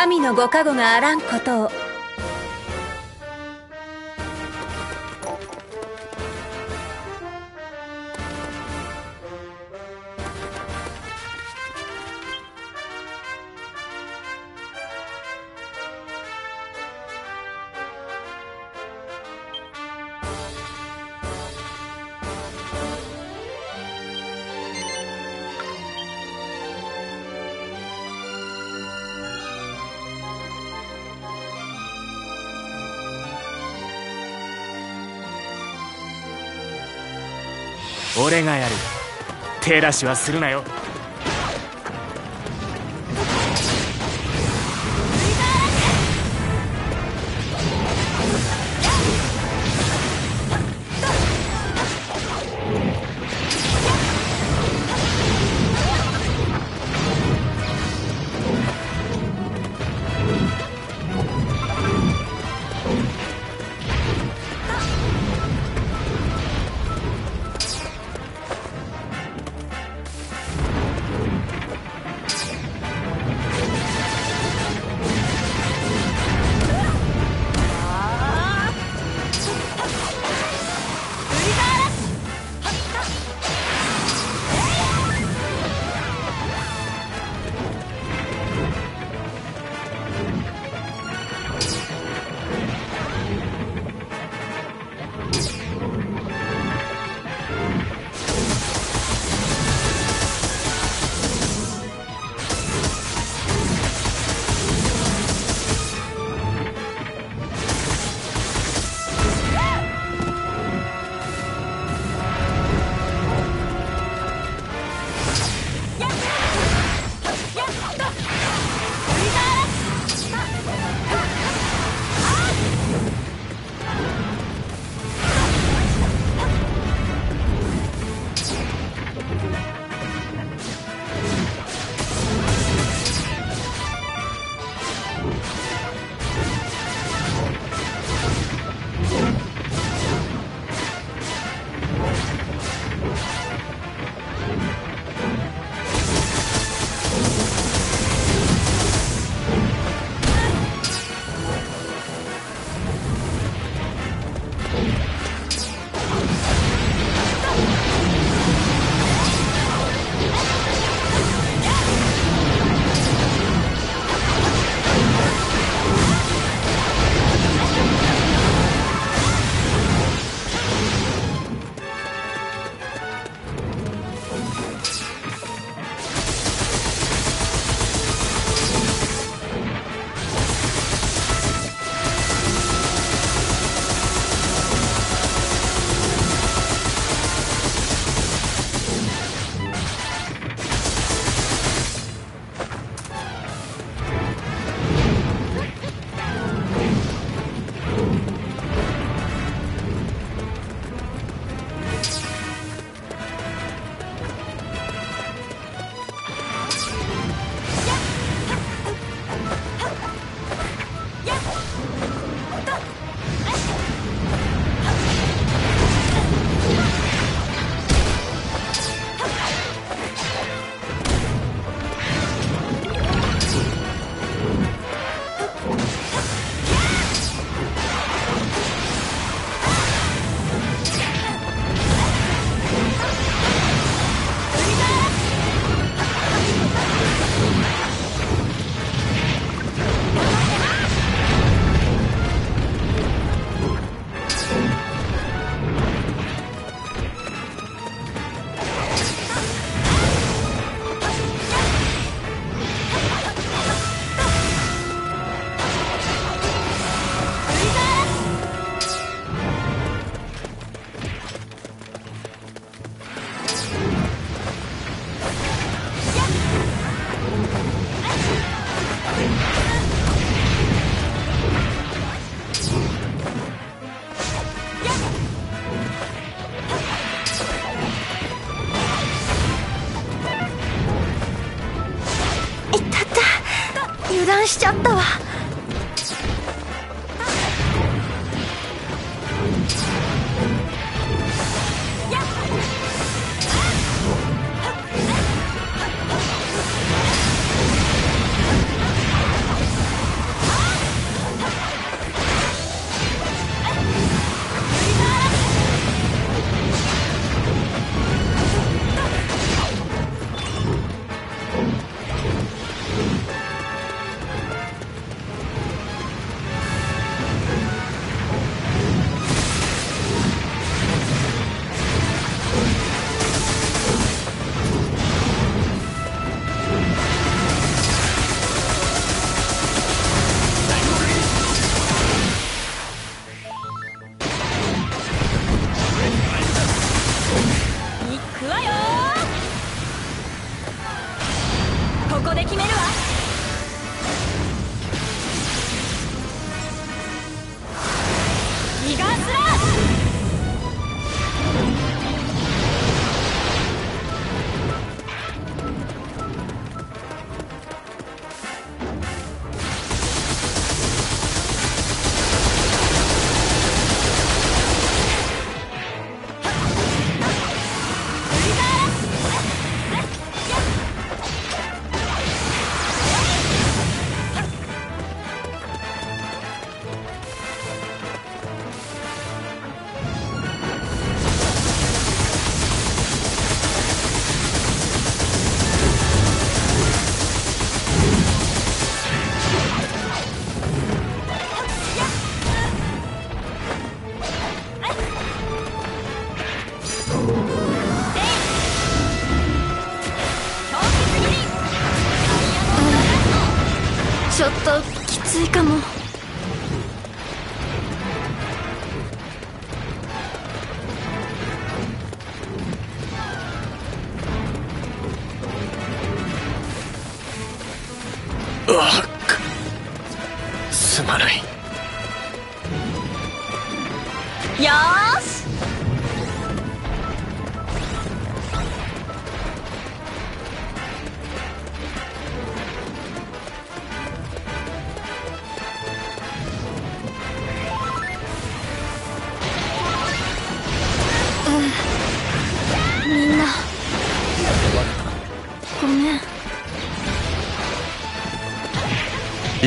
神のご加護があらんことを。手出しはするなよ。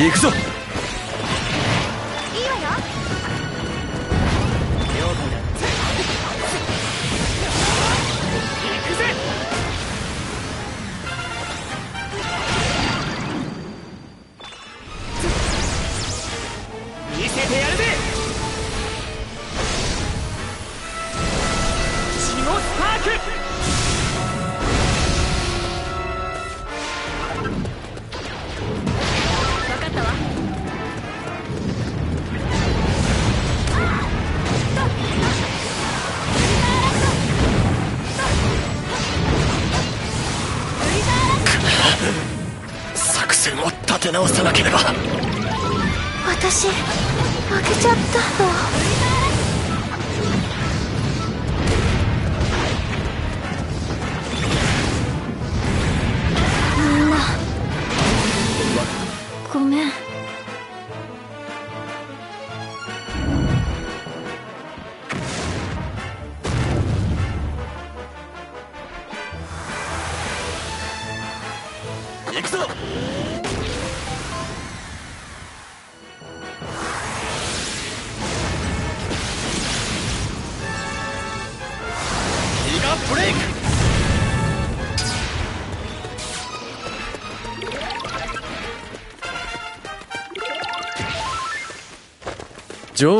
行くぞ。戦を立て直さなければ。私負けちゃったの。みんな。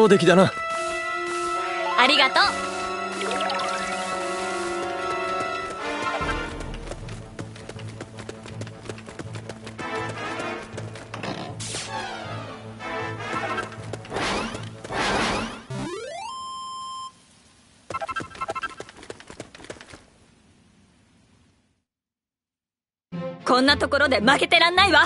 上出来だな。ありがとう。こんなところで負けてらんないわ。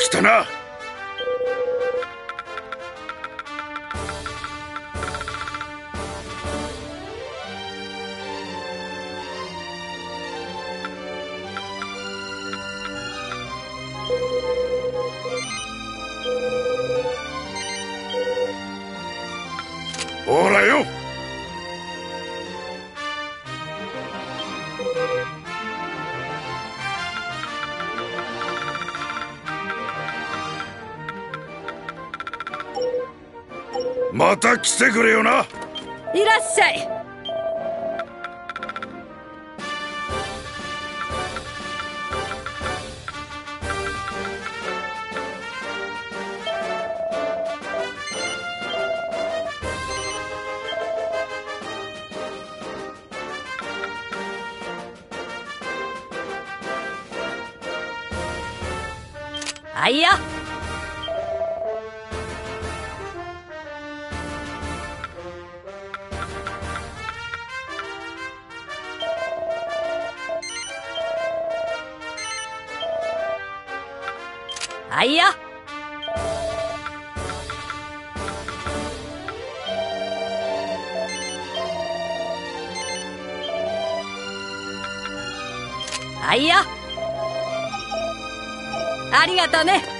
来たな。た来てくれよな。いらっしゃい。あいやあいやあいやありがとね。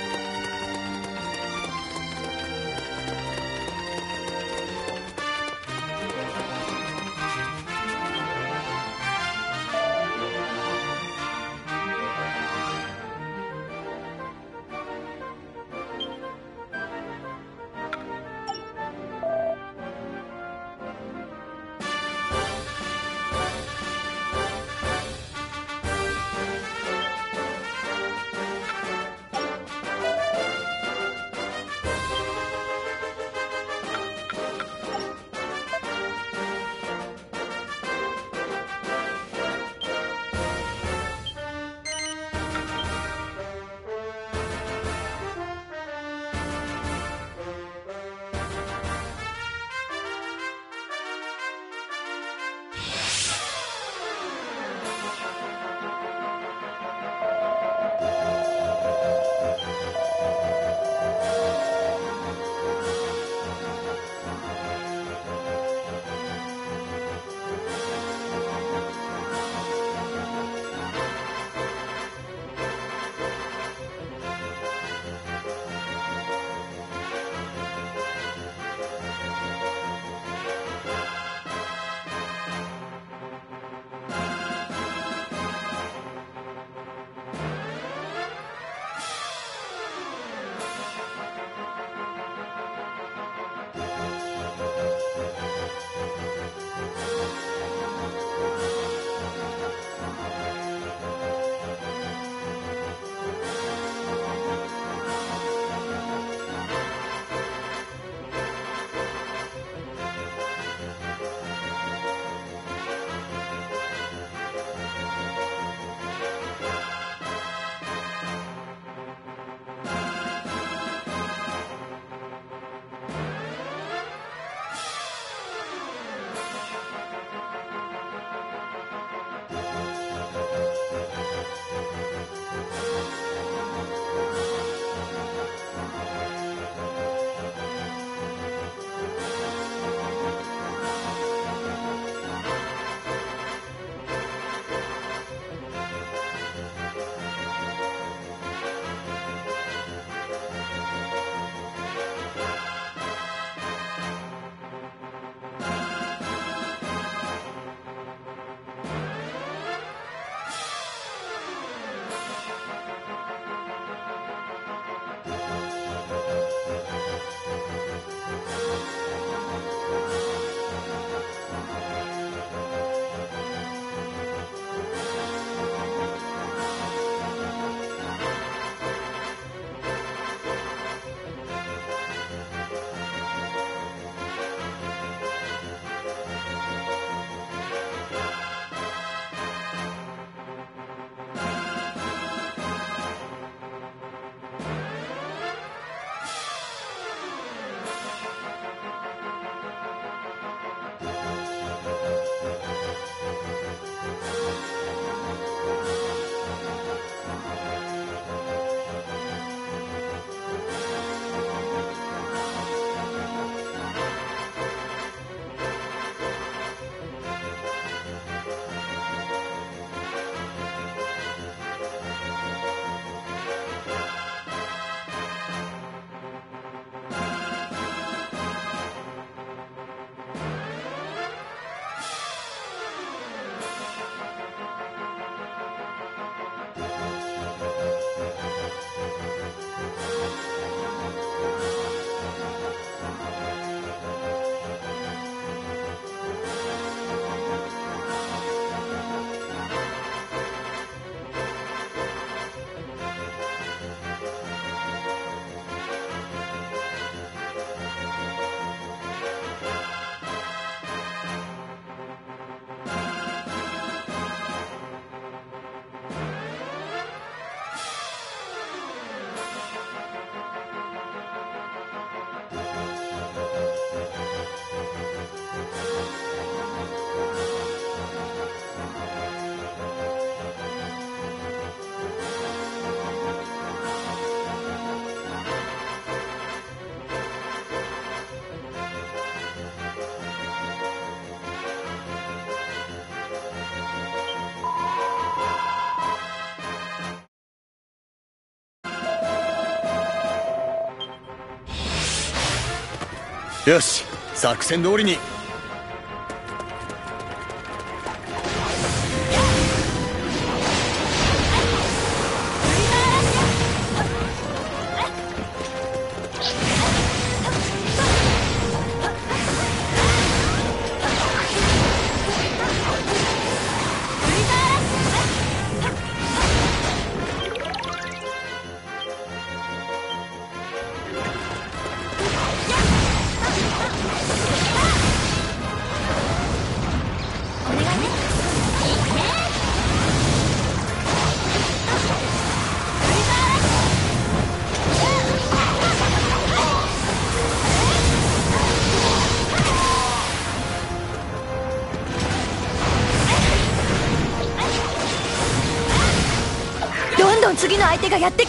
よし作戦通りに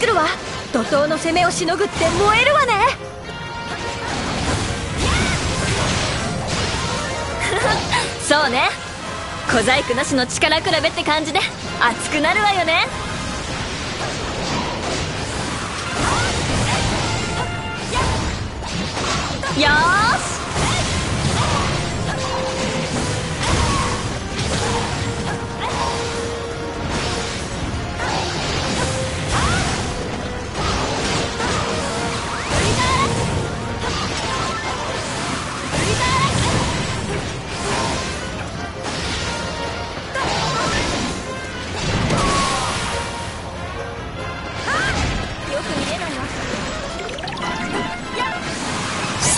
相手がやってくるわ。怒涛の攻めをしのぐって燃えるわね。そうね。小細工なしの力比べって感じで熱くなるわよね。よー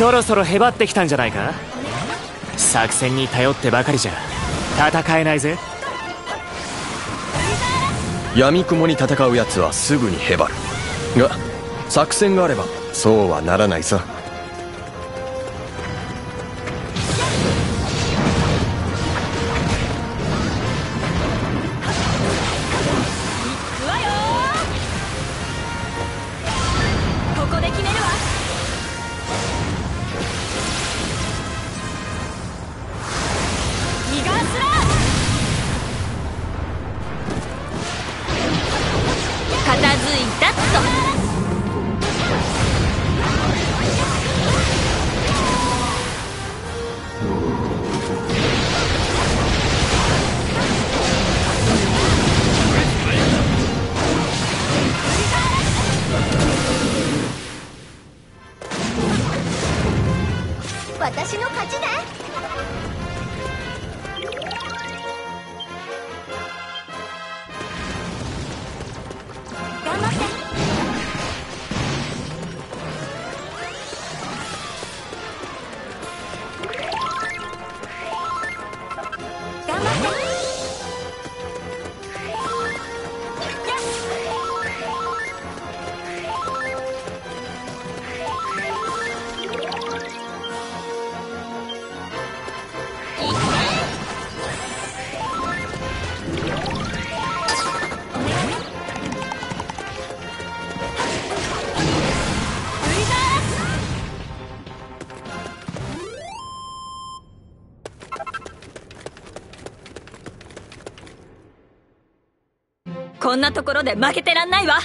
そろそろへばってきたんじゃないか？作戦に頼ってばかりじゃ。戦えないぜ。闇雲に戦う奴はすぐにへばる。が作戦があればそうはならないさ。私の勝ちね。んなところで負けてらんないわ。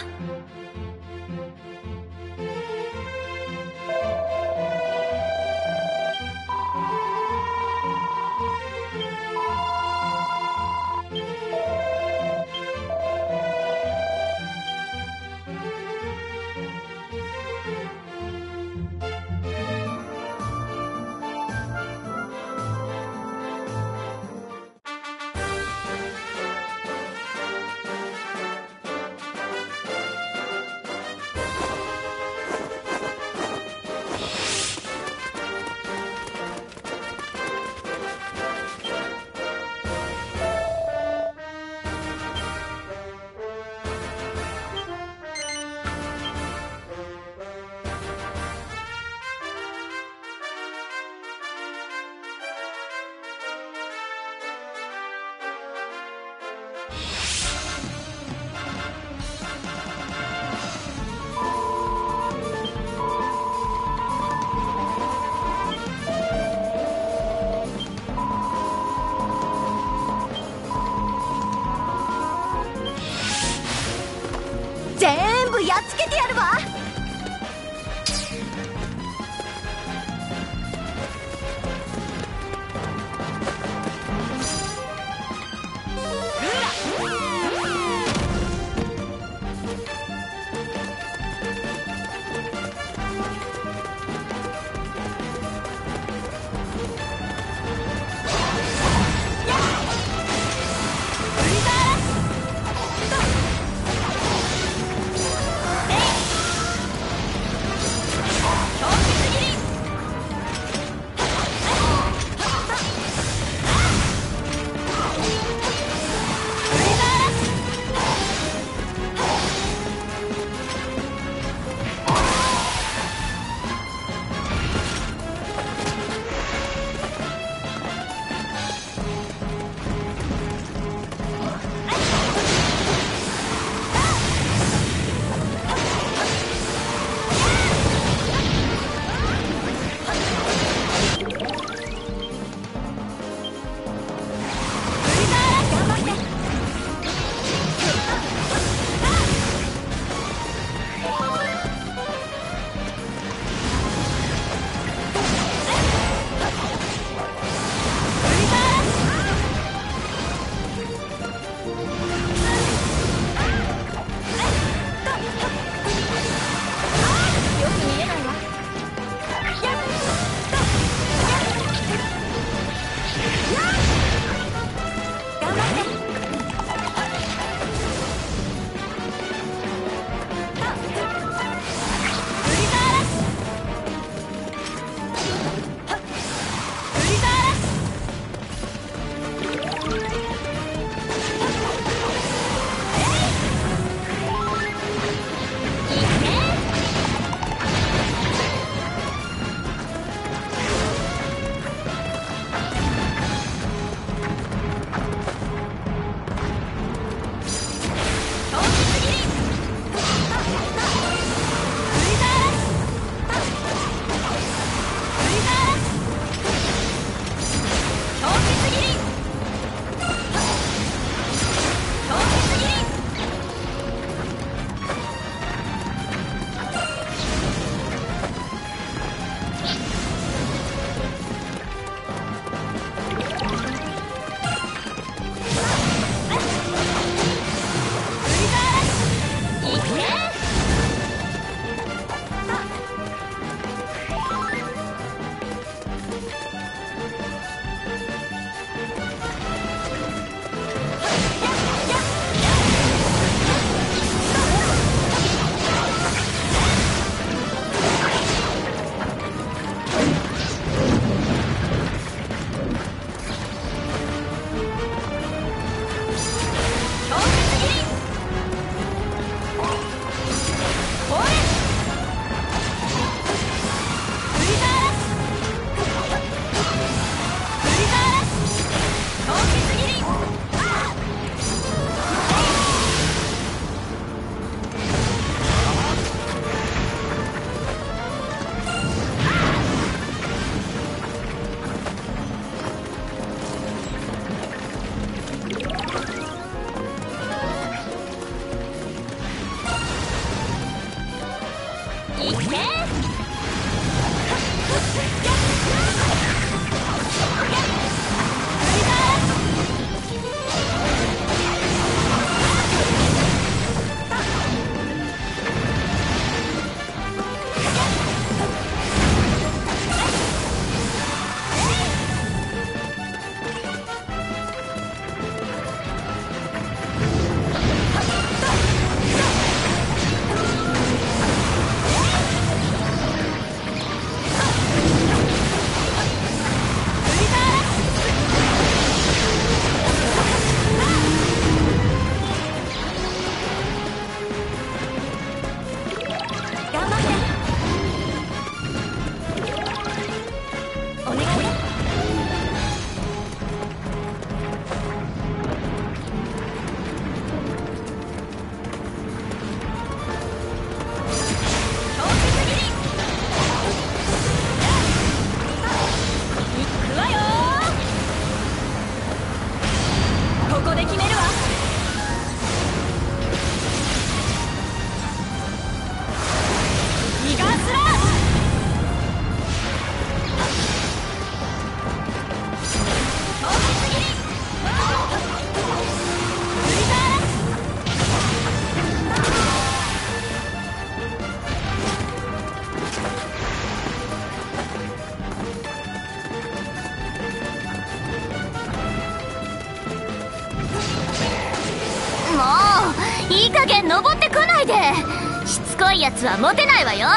しつこいやつはモテないわよ。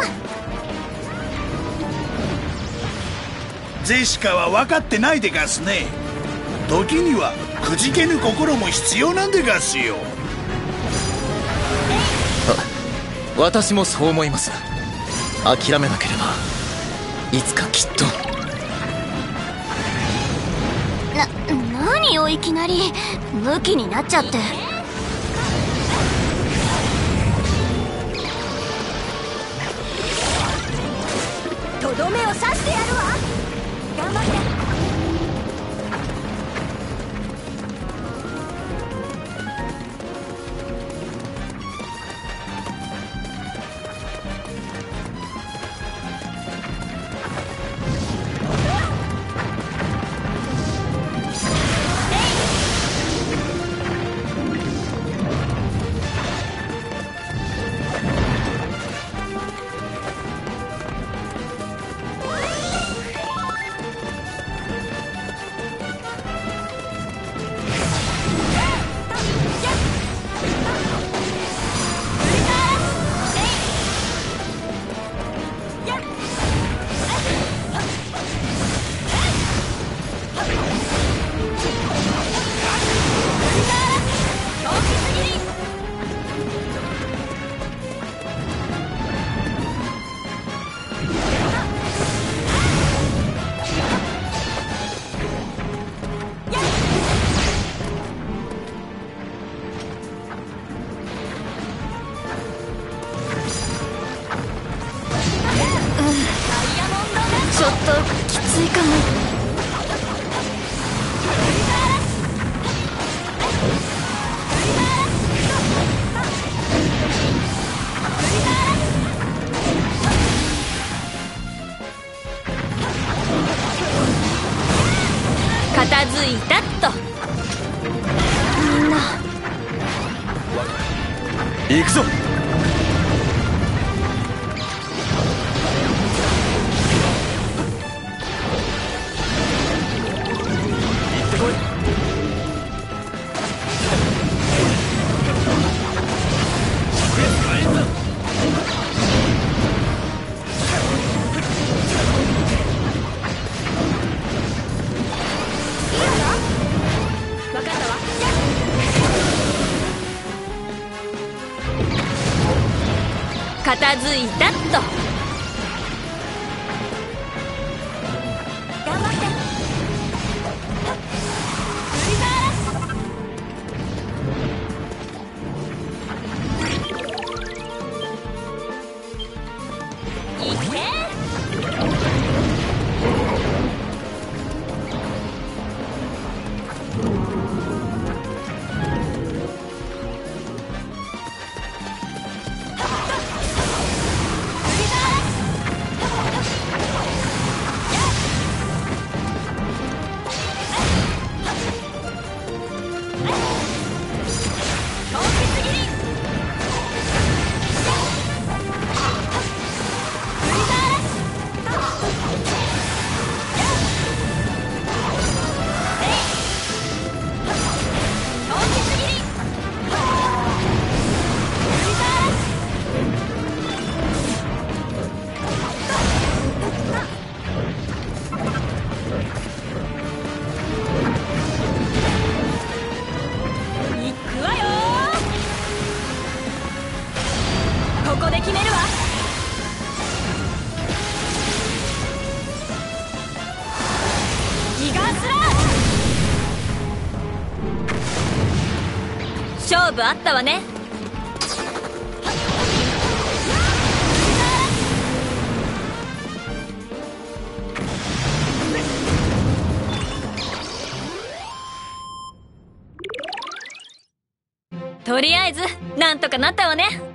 ゼシカは分かってないでガスね。時にはくじけぬ心も必要なんでガスよ。私もそう思います。諦めなければいつかきっと。な何よいきなり。ムキになっちゃってどめを刺してやるわ。頑張って。たずいた勝負あったわね。とりあえずなんとかなったわね。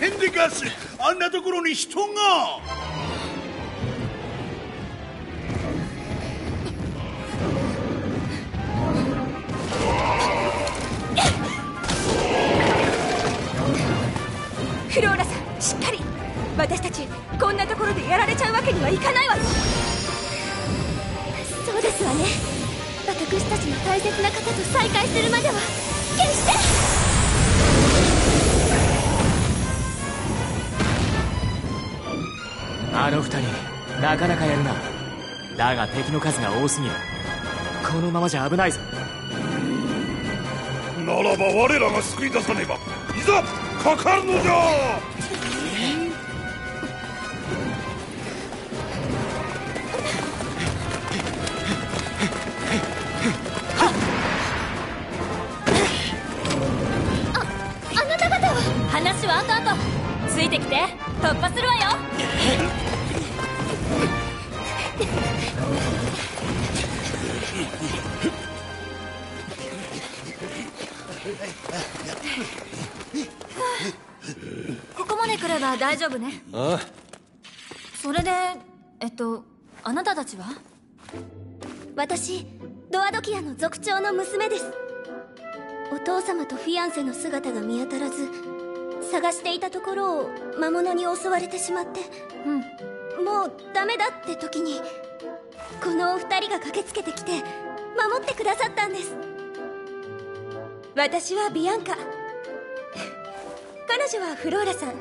変でガスあんなところに人が。敵の数が多すぎる。このままじゃ危ないぞ。ならば我らが救い出さねばいざかかるのじゃ!の娘です。お父様とフィアンセの姿が見当たらず探していたところを魔物に襲われてしまって。うん。もうダメだって時にこのお二人が駆けつけてきて守ってくださったんです。私はビアンカ。彼女はフローラさん。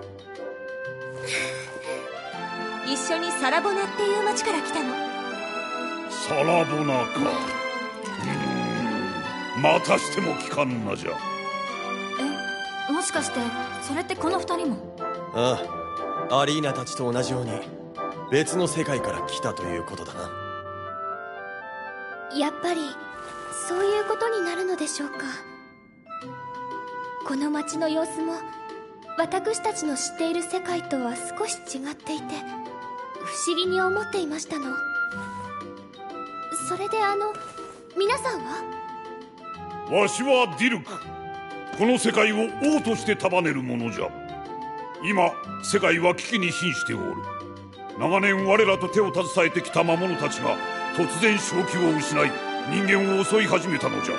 一緒にサラボナっていう町から来たの。サラボナかまたしても聞かぬなじゃ。えもしかしてそれってこの二人も？ああアリーナたちと同じように別の世界から来たということだな。やっぱりそういうことになるのでしょうか。この町の様子も私たちの知っている世界とは少し違っていて不思議に思っていましたの。それであの皆さんは？わしはディルク。この世界を王として束ねる者じゃ。今世界は危機に瀕しておる。長年我らと手を携えてきた魔物たちが突然正気を失い人間を襲い始めたのじゃ。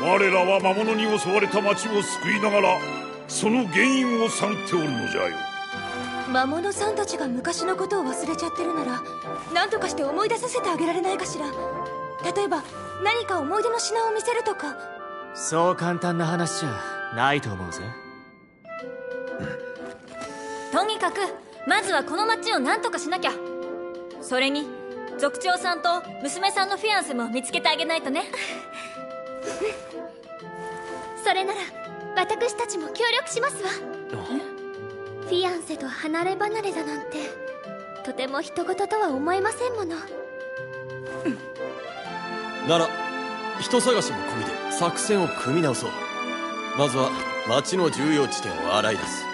我らは魔物に襲われた町を救いながらその原因を探っておるのじゃよ。魔物さんたちが昔のことを忘れちゃってるなら何とかして思い出させてあげられないかしら。例えば何か思い出の品を見せるとか。そう簡単な話じゃないと思うぜ。とにかくまずはこの町を何とかしなきゃ。それに族長さんと娘さんのフィアンセも見つけてあげないとね。それなら私たちも協力しますわ。フィアンセと離れ離れだなんてとても人事とは思えませんものなら人探しも込みで作戦を組み直そう。まずは町の重要地点を洗い出す。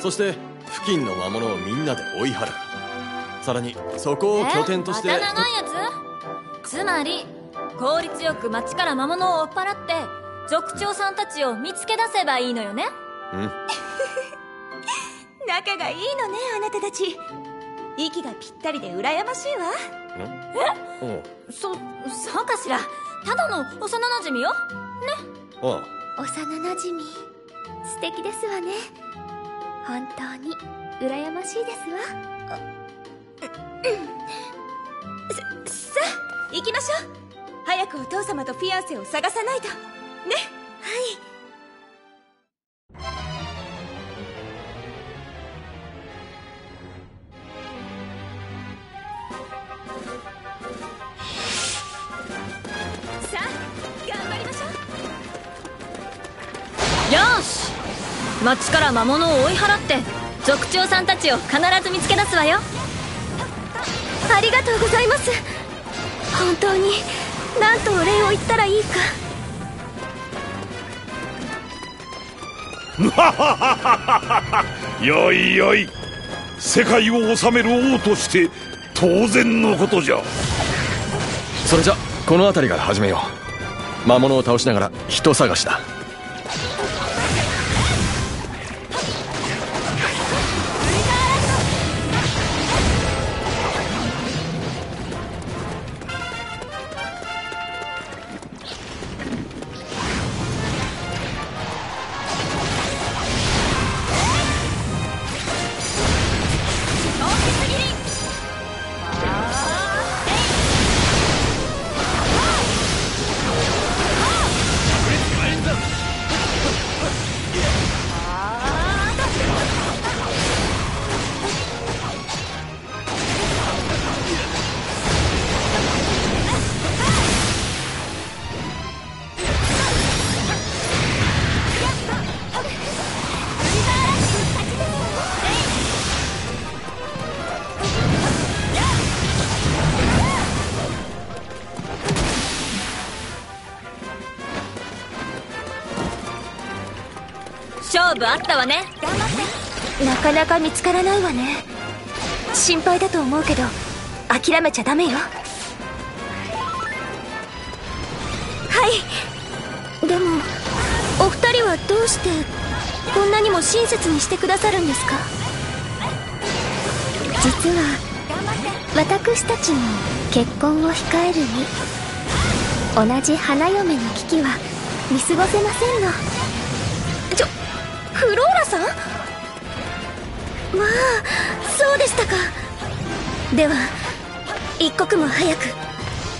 そして付近の魔物をみんなで追い払う。さらにそこを拠点としてえまた長いやつ？つまり効率よく町から魔物を追っ払って族長さんたちを見つけ出せばいいのよね？うん。仲がいいのねあなたたち。息がぴったりで羨ましいわおうそそうかしら。ただの幼馴染よ。おう幼なじみ素敵ですわね。本当に羨ましいですわ。ささあ行きましょう。早くお父様とフィアンセを探さないと。ね？はいよし。町から魔物を追い払って族長さんたちを必ず見つけ出すわよ。ありがとうございます。本当に何とお礼を言ったらいいか。よいよい。世界を治める王として当然のことじゃ。それじゃこの辺りから始めよう。魔物を倒しながら人探しだあったわね。なかなか見つからないわね。心配だと思うけど諦めちゃダメよ。はい。でもお二人はどうしてこんなにも親切にしてくださるんですか？実は私たちも結婚を控えるに同じ花嫁の危機は見過ごせませんのフローラさん？まあそうでしたか。では一刻も早く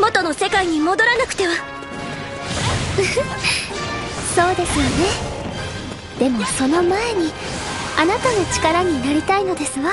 元の世界に戻らなくては。そうですよね。でもその前にあなたの力になりたいのですわ。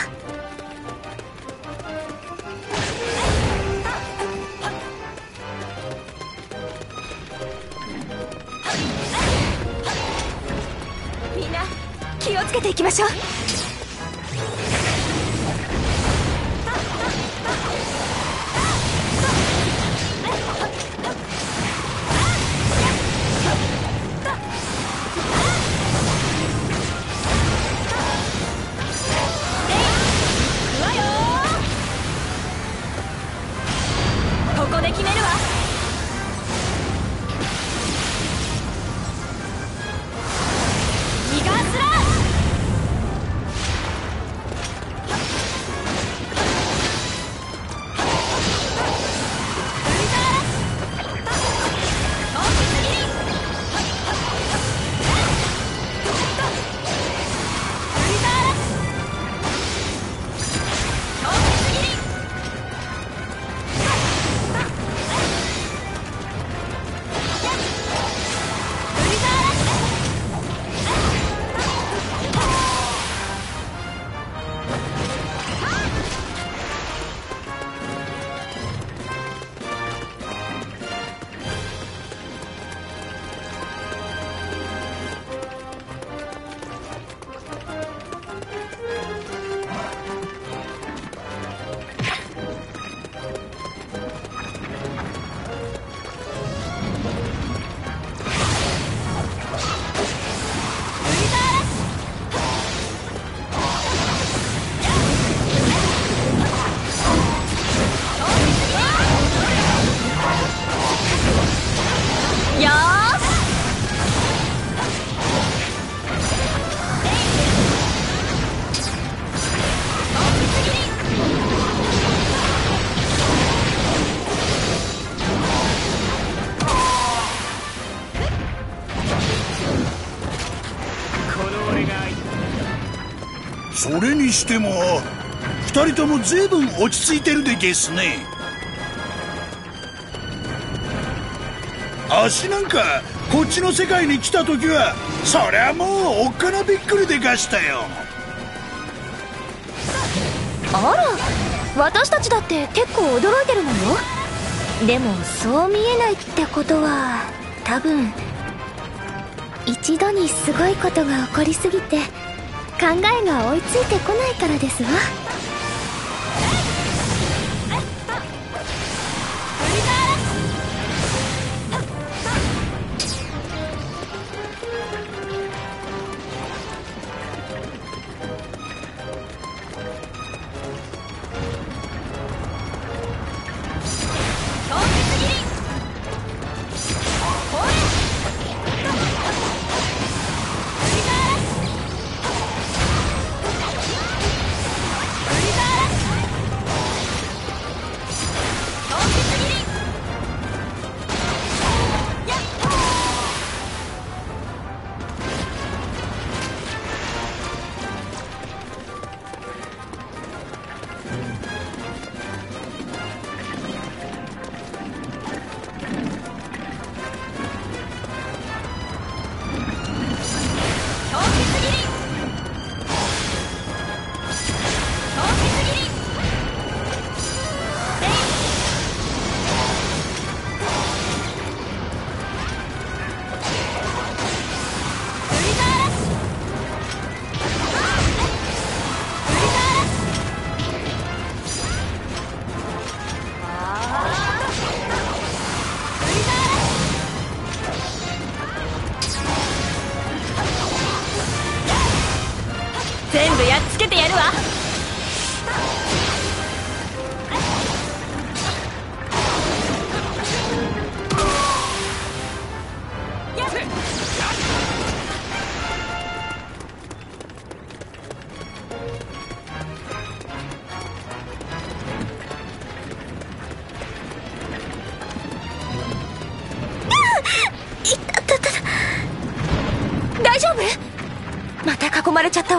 にしても二人とも随分落ち着いてるでゲスね。足なんかこっちの世界に来た時はそりゃもうおっかなびっくりでがしたよ。あら私たちだって結構驚いてるのよ。でもそう見えないってことは多分一度にすごいことが起こりすぎてえが追いついてこないからですわ。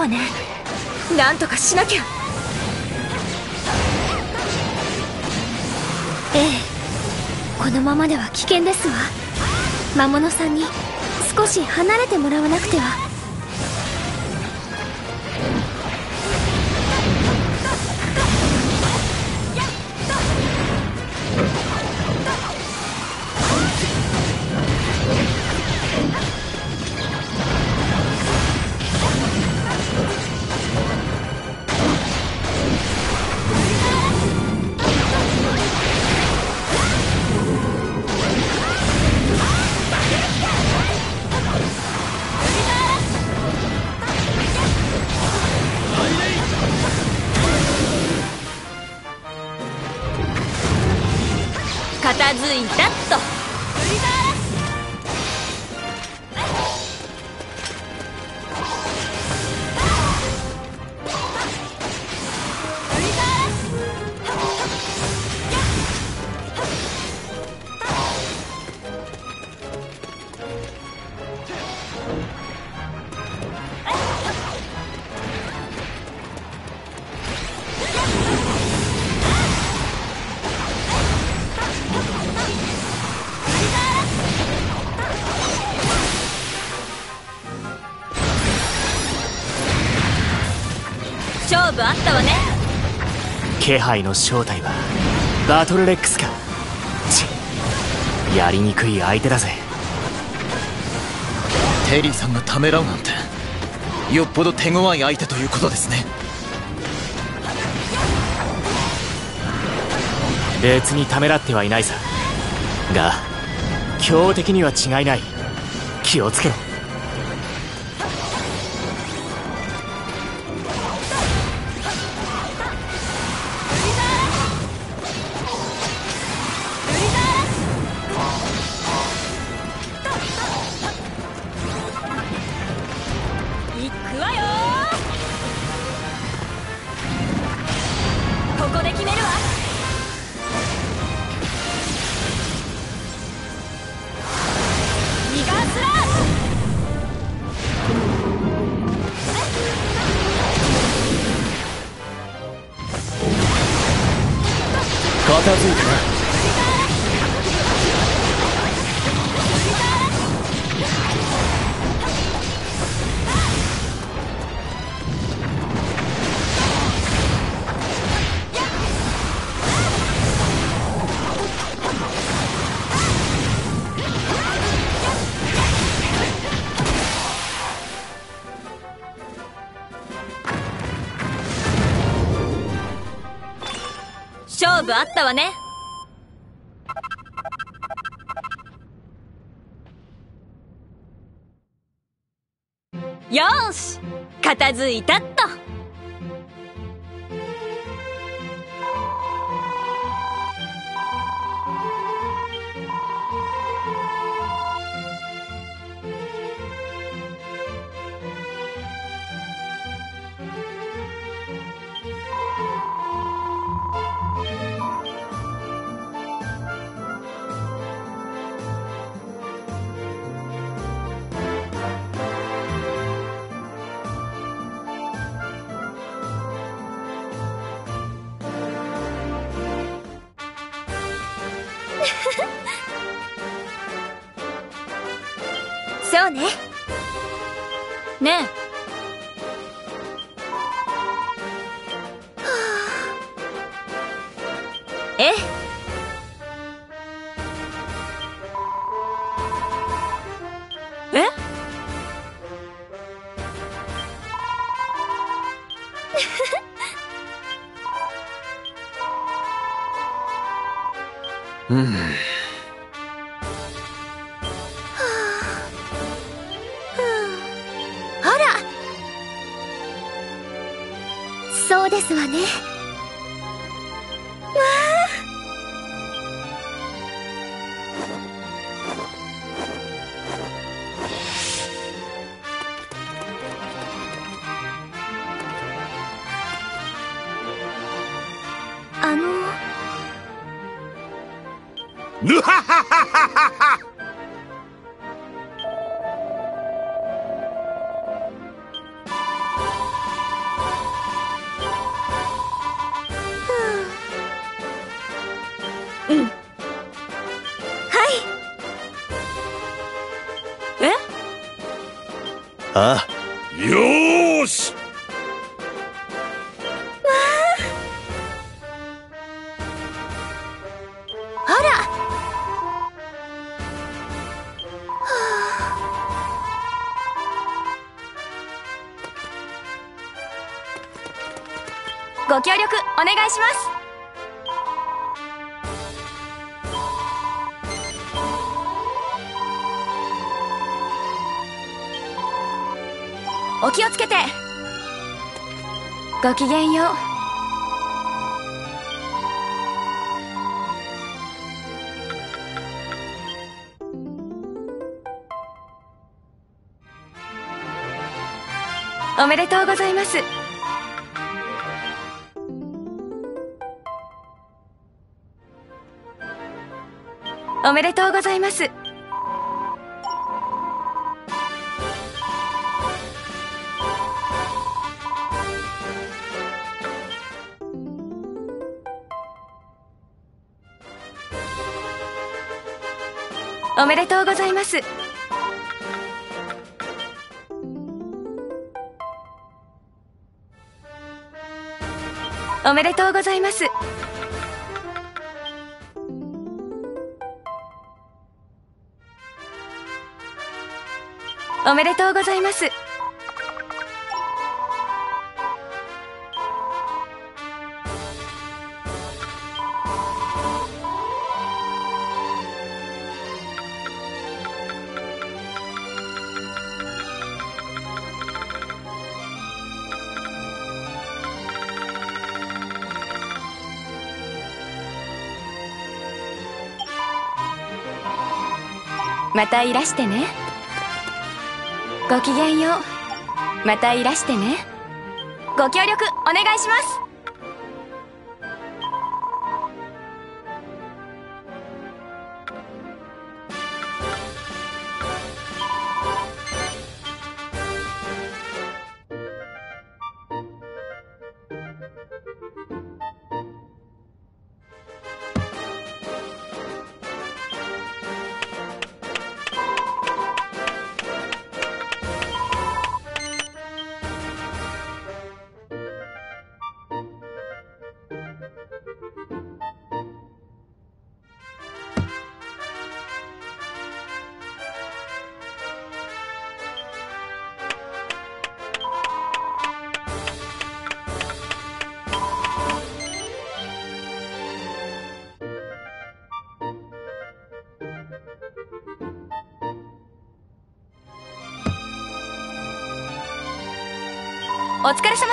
ね。なんとかしなきゃ。ええ。このままでは危険ですわ。魔物さんに少し離れてもらわなくては。気配の正体はバトルレックスか。ちやりにくい相手だぜ。テリーさんがためらうなんてよっぽど手強い相手ということですね。別にためらってはいないさ。が強敵には違いない。気をつけろ勝負あったわね。よーし！片付いたって。ごきげんよう。おめでとうございます。おめでとうございます。おめでとうございます。おめでとうございます。おめでとうございます。またいらしてね。ごきげんよう。またいらしてね。ご協力お願いします。疲れ様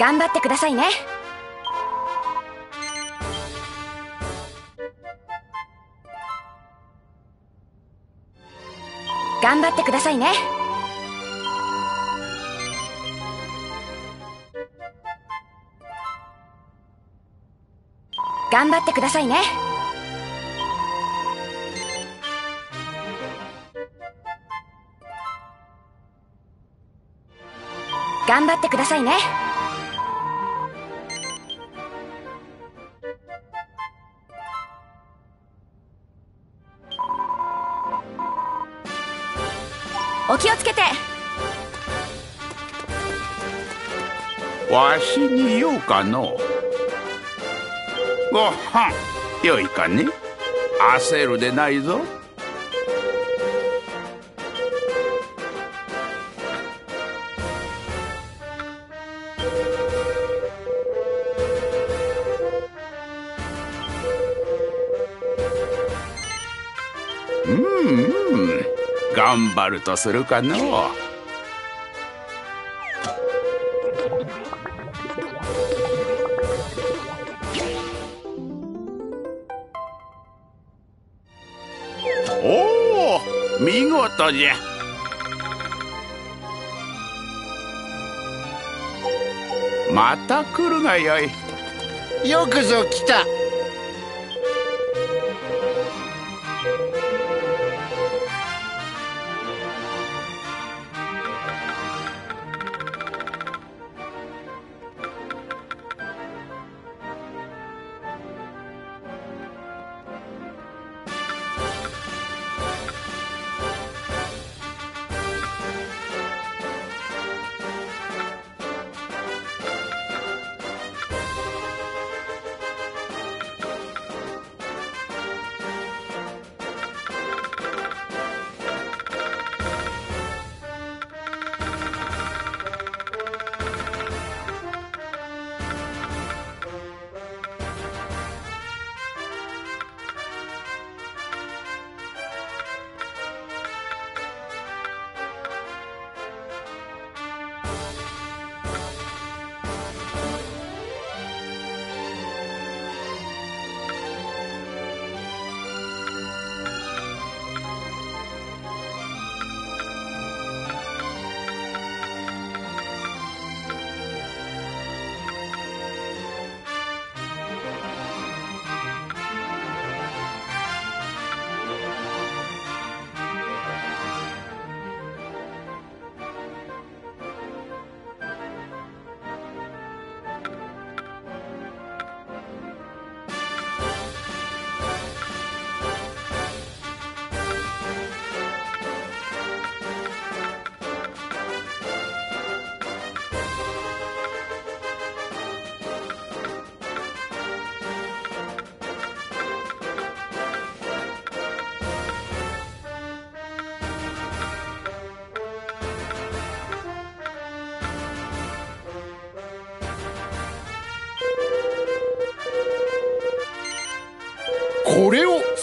頑張ってくださいね。頑張ってくださいね。頑張ってくださいね。頑張ってくださいね。わしに言うかのごはんよいかね。焦るでないぞ。うんうん。頑張るとするかのお見事じゃ。また来るがよい。よくぞ来た。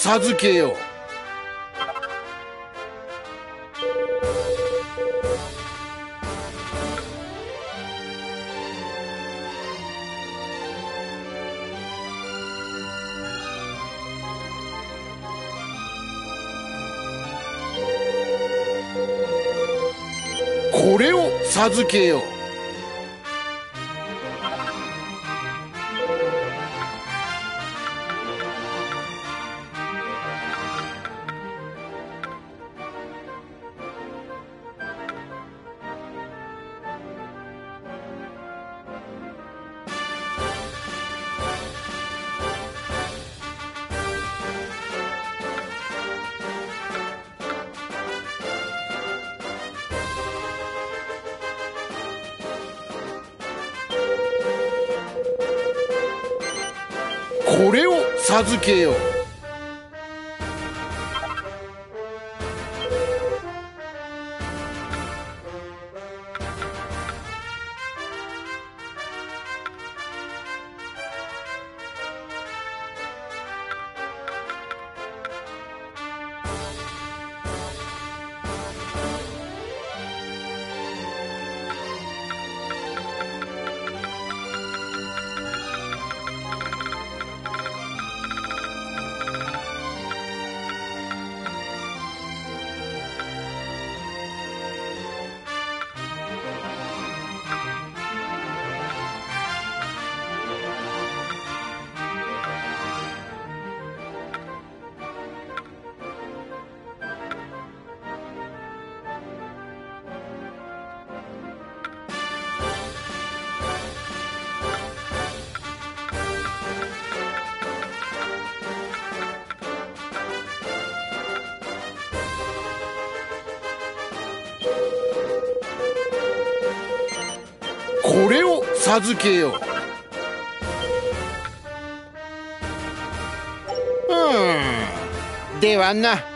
授けよ。これを授けよ。う名付けよ。ううん。ではな。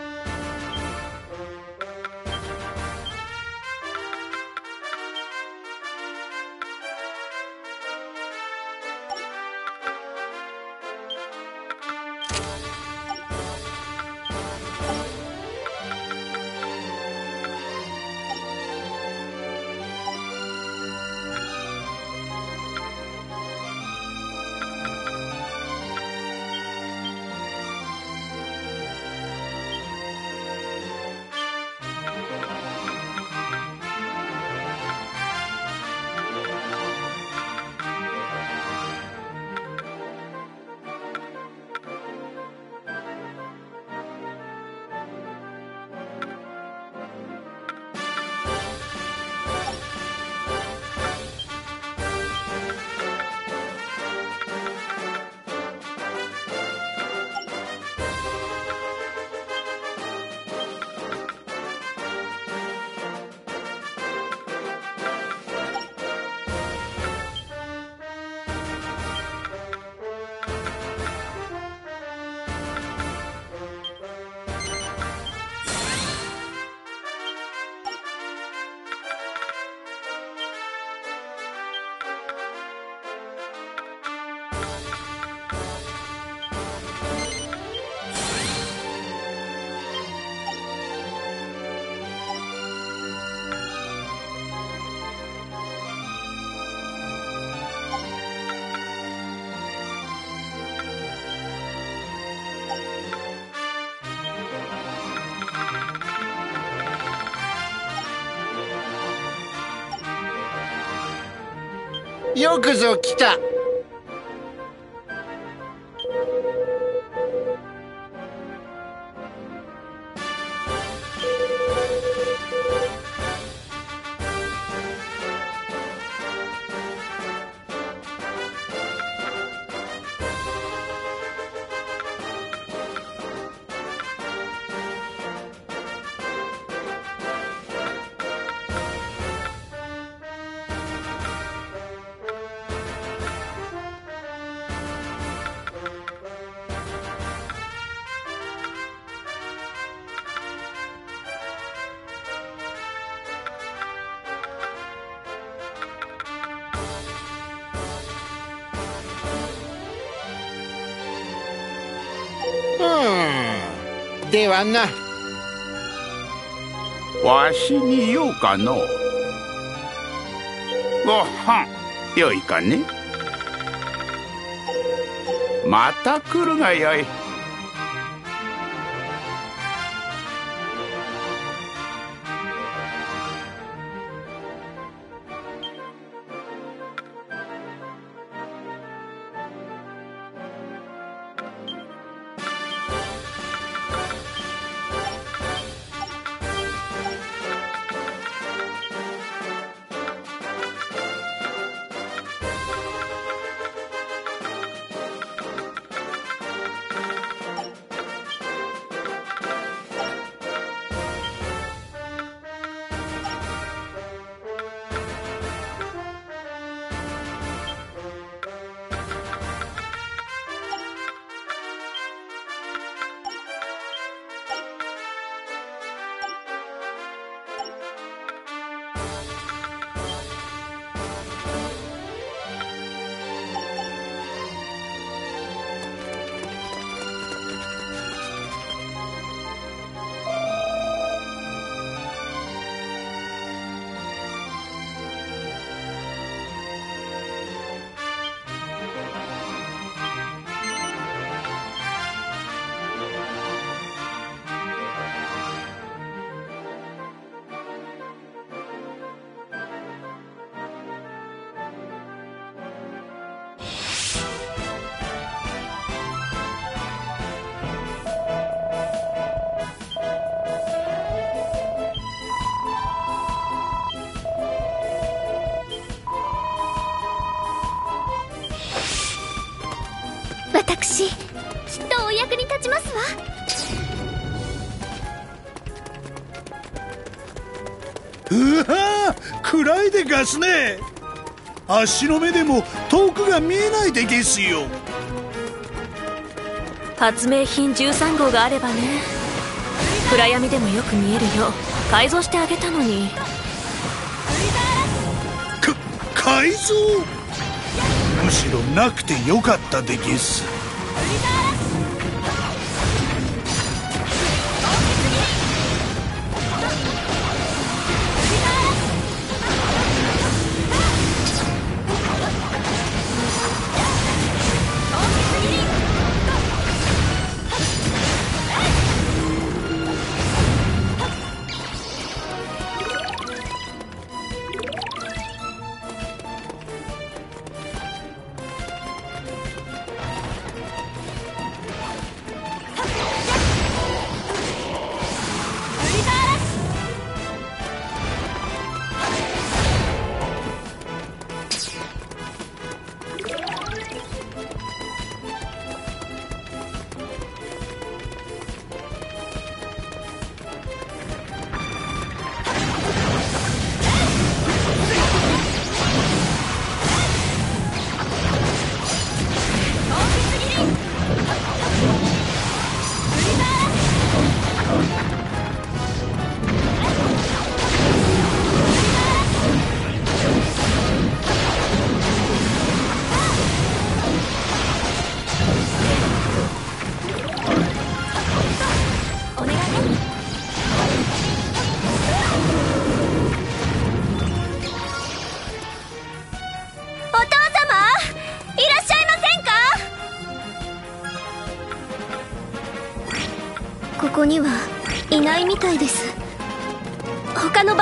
よくぞ来た。な。わしに言うかの。ごはんよいかね。また来るがよい。でガスね。足の目でも遠くが見えないでゲスよ。発明品13号があればね。暗闇でもよく見えるよ。う改造してあげたのに。か改造？むしろなくてよかったでゲス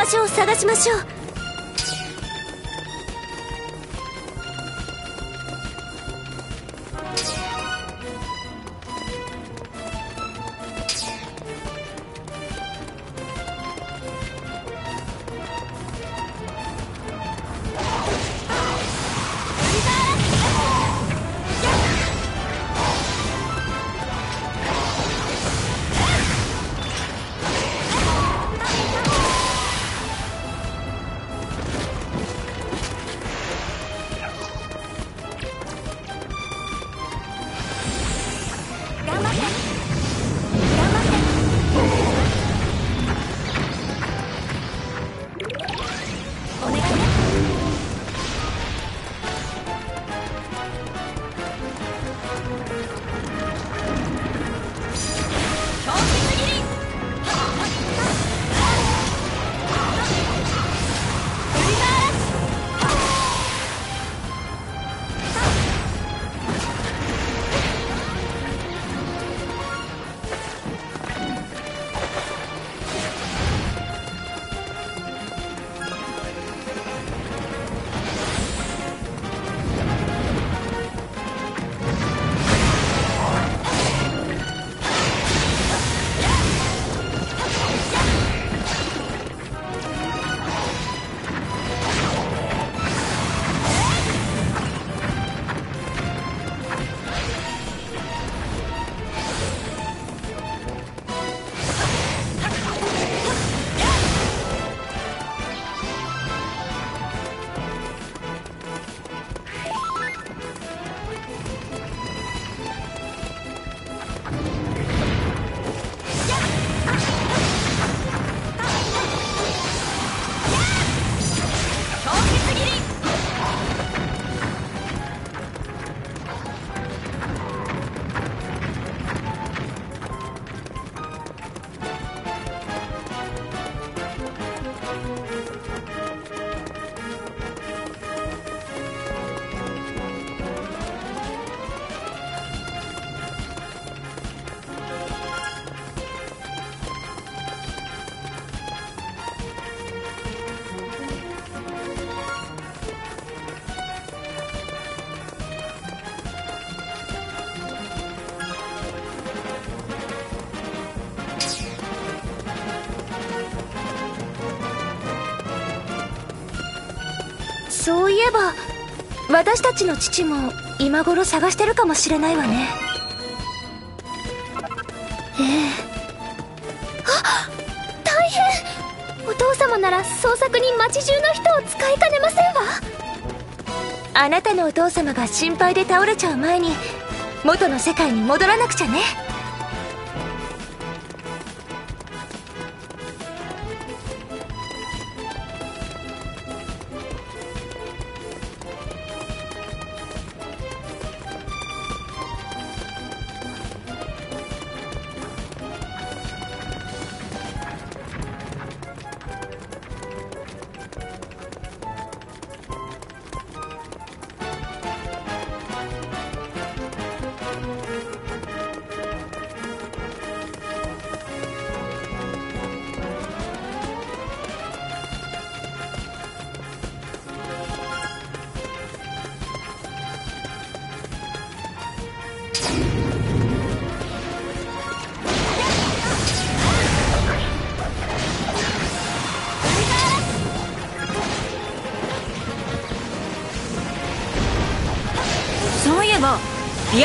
場所を探しましょう。えば私たちの父も今頃探してるかもしれないわね。ええ。あ大変。お父様なら捜索に町中の人を使いかねませんわ。あなたのお父様が心配で倒れちゃう前に元の世界に戻らなくちゃね。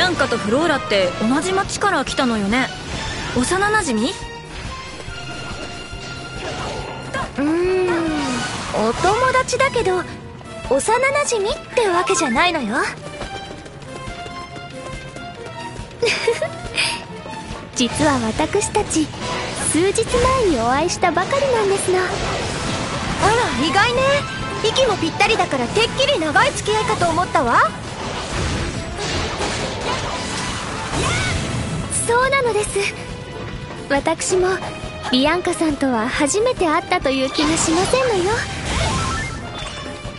ビアンカとフローラって同じ町から来たのよね。幼なじみうーん。お友達だけど幼なじみってわけじゃないのよ。実は私たち数日前にお会いしたばかりなんですのあら意外ね。息もぴったりだからてっきり長い付き合いかと思ったわそうなのです。私もビアンカさんとは初めて会ったという気がしませんのよ。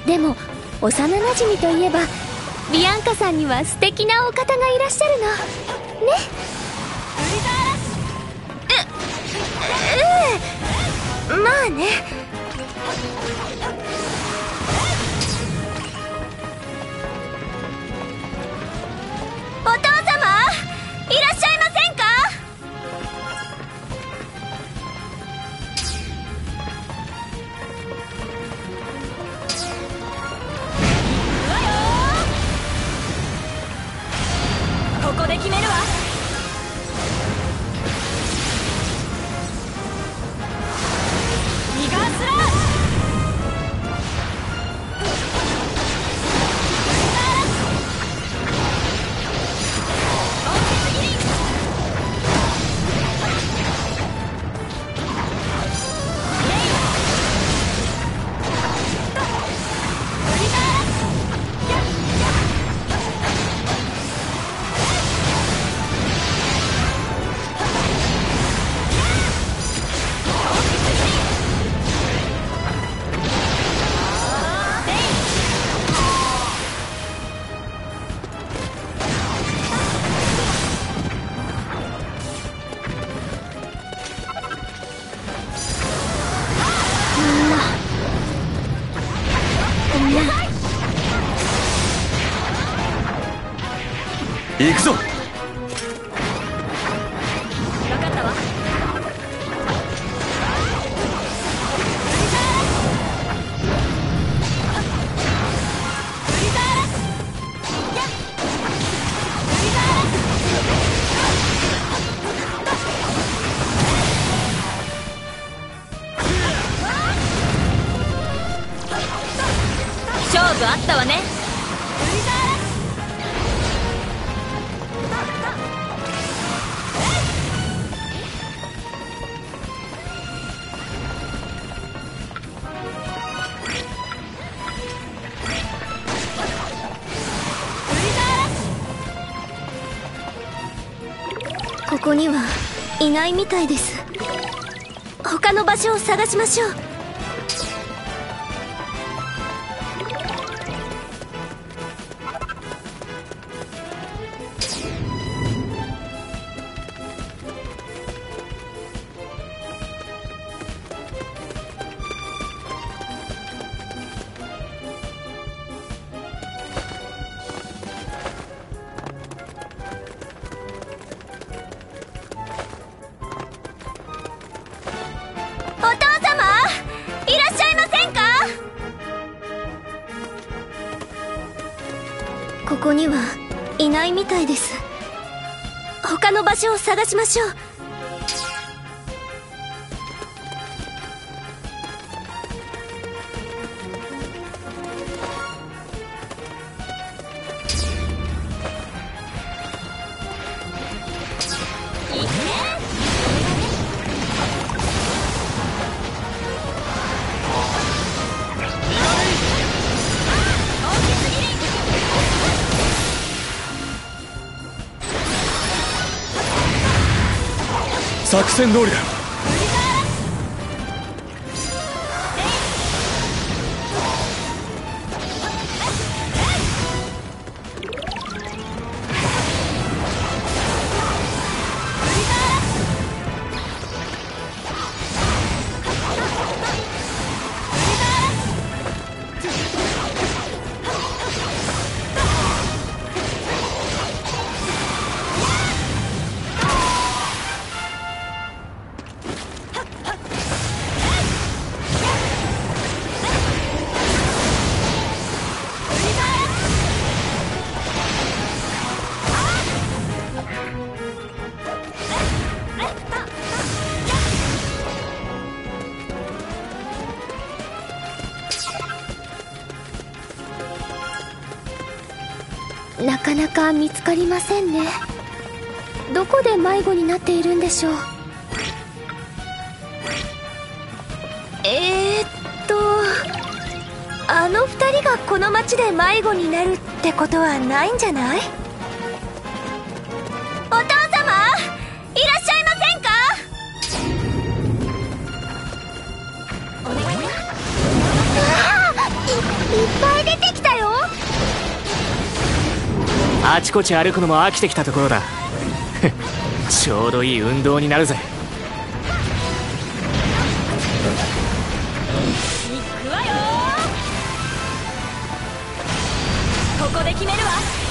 でも幼なじみといえばビアンカさんには素敵なお方がいらっしゃるの。ね。えええまあね。くぞないみたいです。他の場所を探しましょう。を探しましょう。作戦通りだ。見つかりませんね。どこで迷子になっているんでしょう。えー、っとあの2人がこの町で迷子になるってことはないんじゃない？こち歩くのも飽きてきたところだ。ちょうどいい運動になるぜ。行くわよここで決めるわ。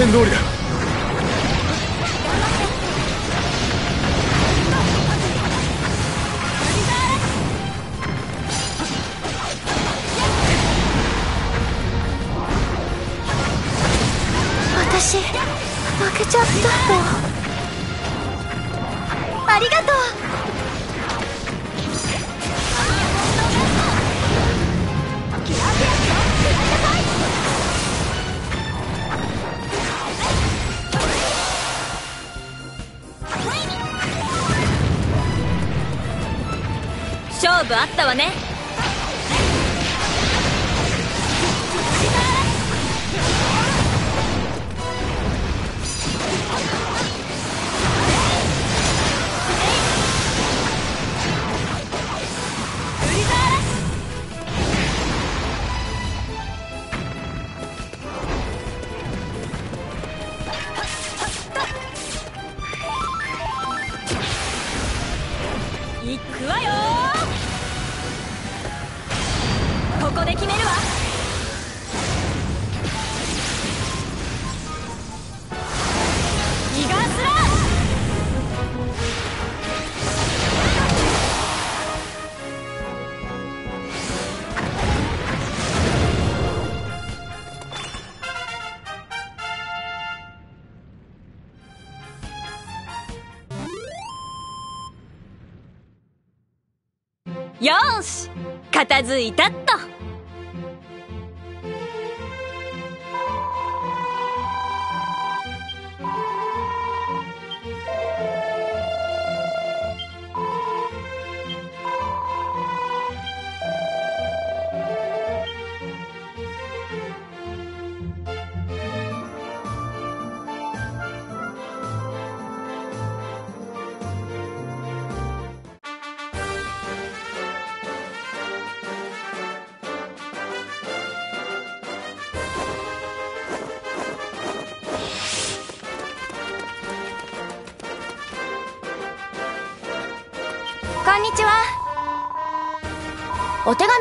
作戦通りだ。勝負あったわね。片付いたっ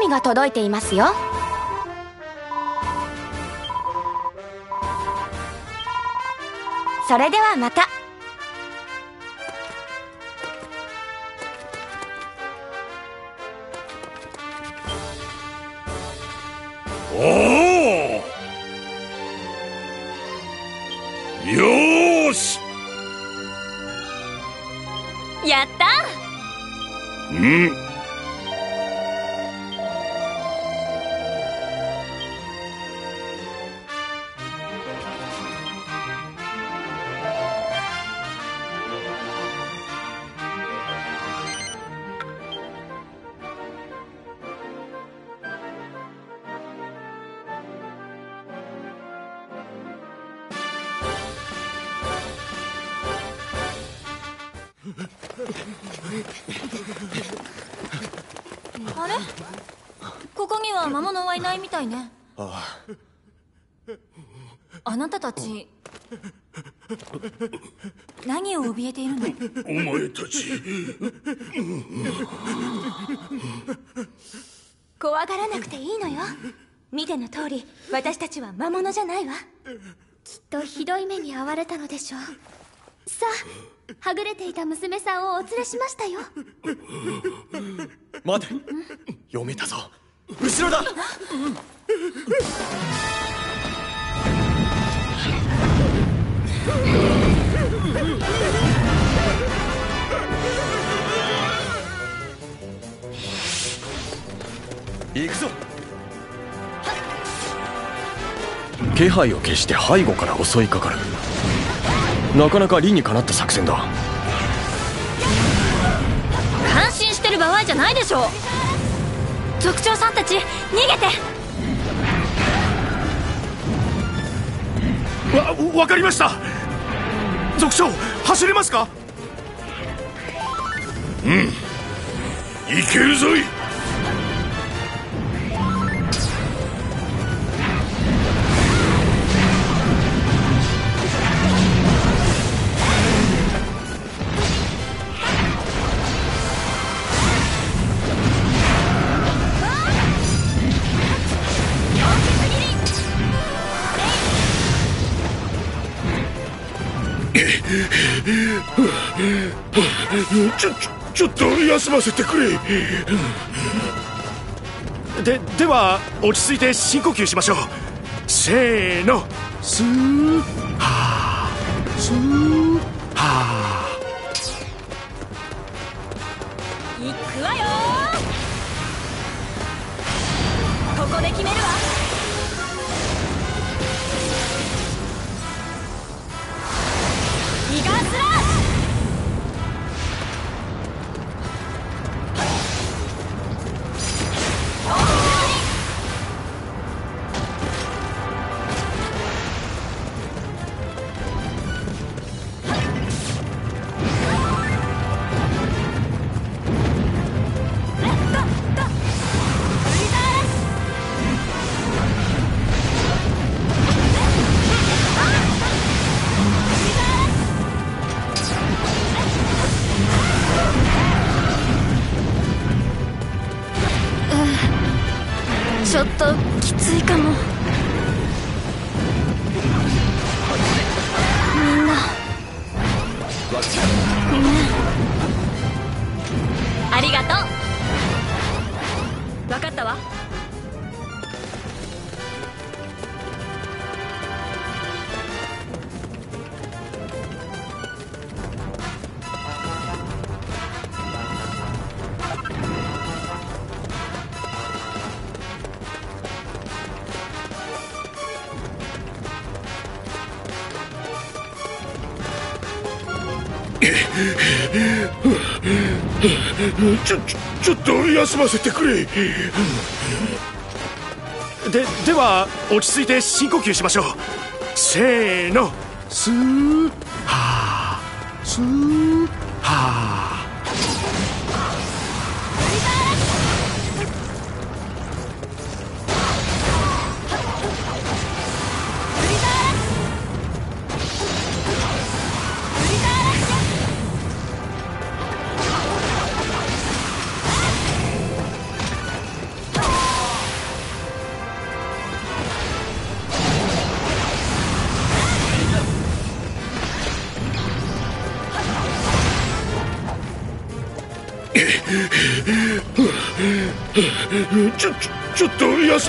紙が届いていますよ？それではまた。物じゃないわ。きっとひどい目に遭われたのでしょう。さあはぐれていた娘さんをお連れしましたよ。待て。読めたぞ。後ろだ。行くぞ。気配を消して背後から襲いかかる。なかなか理にかなった作戦だ。感心してる場合じゃないでしょ族長さんたち逃げて。わわかりました。族長走れますか？うん。いけるぞいちょちょちょっと休ませてくれ。ででは落ち着いて深呼吸しましょう。せーの。スーはー。スーはあ行くわよここで決めるわちょちょちょっと休ませてくれ。ででは落ち着いて深呼吸しましょう。せーの。スーッ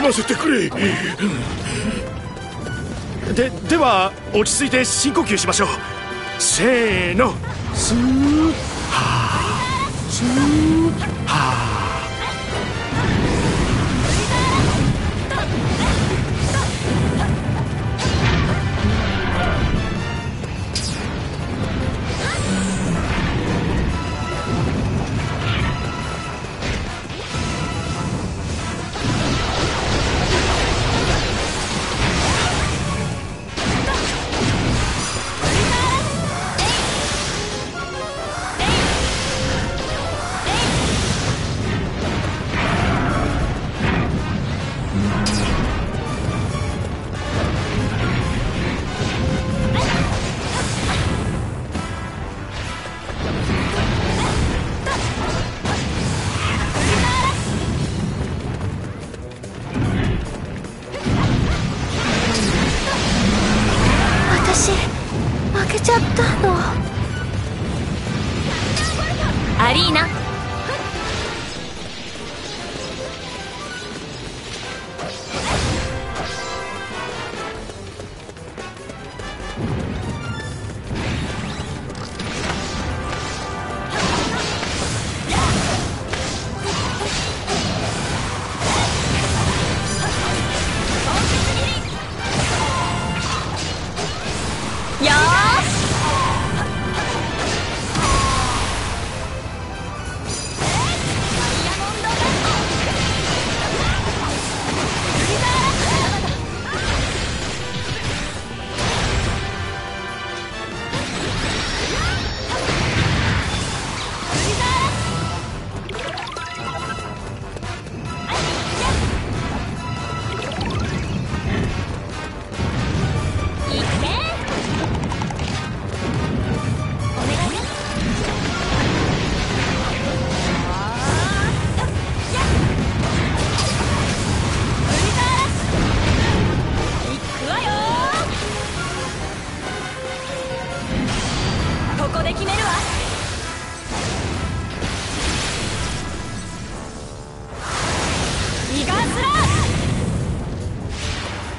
っと休ませてくれ。ででは落ち着いて深呼吸しましょう。せーの。スー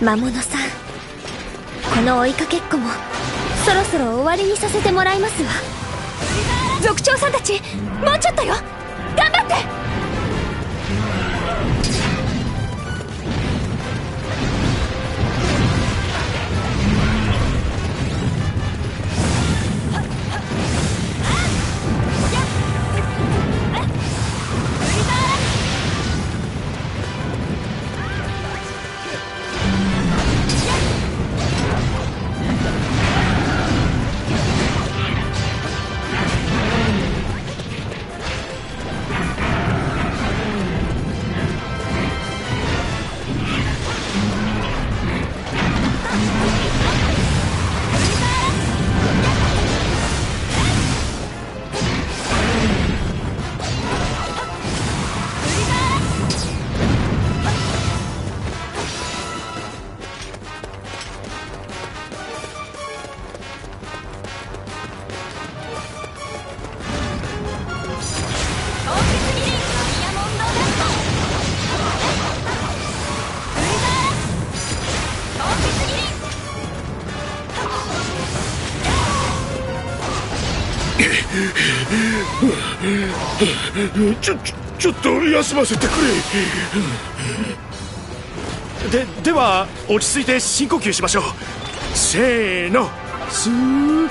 魔物さん。この追いかけっこもそろそろ終わりにさせてもらいますわ。族長さんたちもうちょっとよ。ちょちょちょっと休ませてくれ。ででは落ち着いて深呼吸しましょう。せーの。スー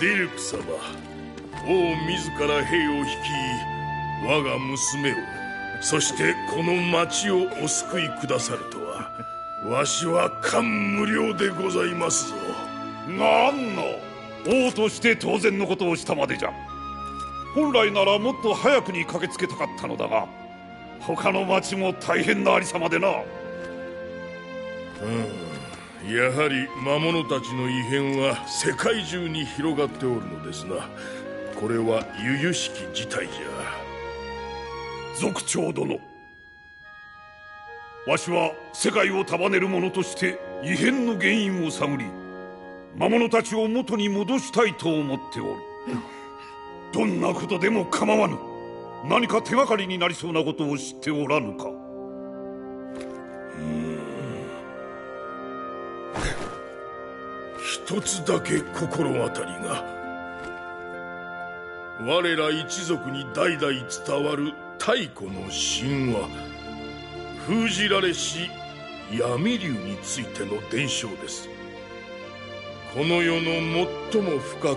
ディルク様王自ら兵を率い我が娘をそしてこの町をお救いくださるとはわしは感無量でございますぞ。なんの？王として当然のことをしたまでじゃ。本来ならもっと早くに駆けつけたかったのだが。他の町も大変なありさまでな。うん。やはり魔物たちの異変は世界中に広がっておるのですな。これは由々しき事態じゃ。族長殿。わしは世界を束ねる者として異変の原因を探り魔物たちを元に戻したいと思っておる。どんなことでも構わぬ何か手がかりになりそうなことを知っておらぬか？一つだけ心当たりが。我ら一族に代々伝わる太古の神話。封じられし闇竜についての伝承です。この世の最も深く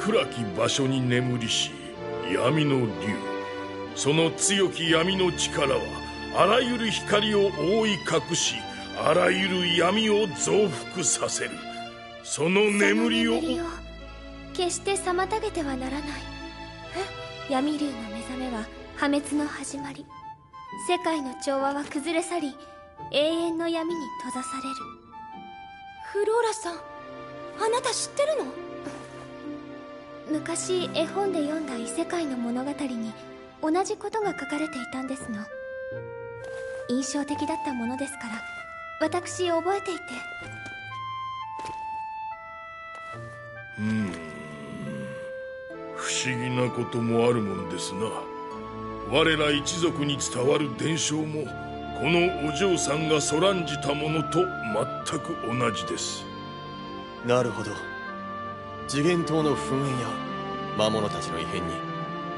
暗き場所に眠りし闇の竜。その強き闇の力はあらゆる光を覆い隠しあらゆる闇を増幅させる。その眠りをその眠りを決して妨げてはならない。闇竜の目覚めは破滅の始まり。世界の調和は崩れ去り永遠の闇に閉ざされる。フローラさんあなた知ってるの？昔絵本で読んだ異世界の物語に同じことが書かれていたんですの。印象的だったものですから私覚えていて。うん。不思議なこともあるもんですな。我ら一族に伝わる伝承もこのお嬢さんがそらんじたものと全く同じです。なるほど。次元島の噴煙や魔物たちの異変に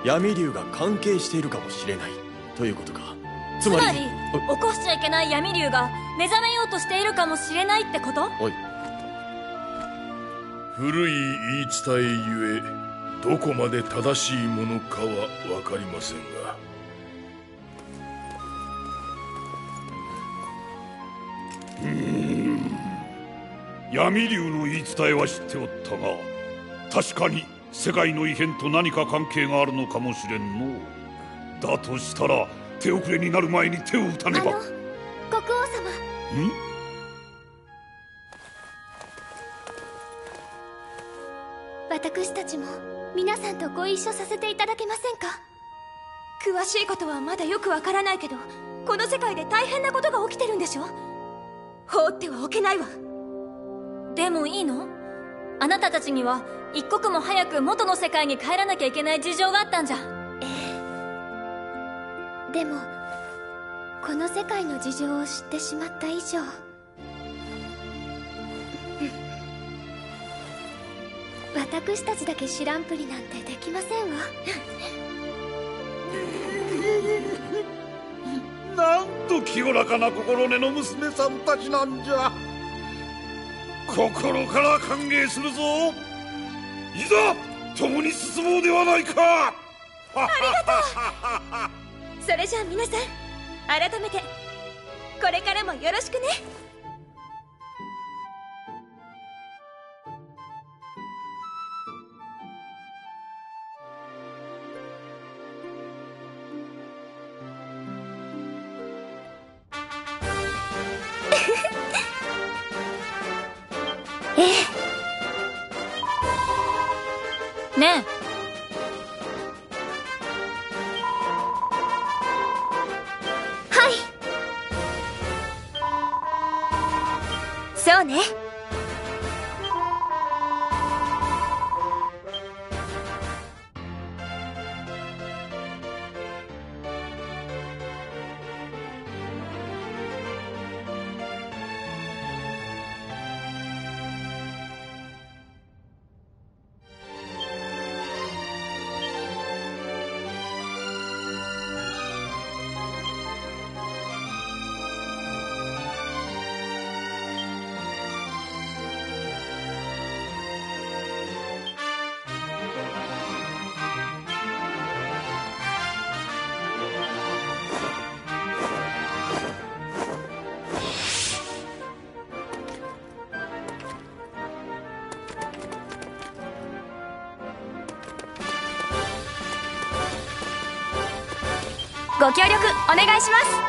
闇竜が関係しているかもしれないということか。つまりつまり起こしちゃいけない闇竜が目覚めようとしているかもしれないってこと？おい。古い言い伝えゆえどこまで正しいものかは分かりませんが。うーん。闇竜の言い伝えは知っておったが確かに世界の異変と何か関係があるのかもしれんのだとしたら手遅れになる前に手を打たねば。国王様。ん？私たちも皆さんとご一緒させていただけませんか？詳しいことはまだよくわからないけどこの世界で大変なことが起きてるんでしょ？放ってはおけないわ。でもいいの？あなたたちには一刻も早く元の世界に帰らなきゃいけない事情があったんじゃ。でもこの世界の事情を知ってしまった以上。私たちだけ知らんぷりなんてできませんわ。なんと清らかな心根の娘さんたちなんじゃ心から歓迎するぞ。いざ共に進もうではないか。ありがとう。それじゃあ皆さん改めてこれからもよろしくね。ご協力お願いします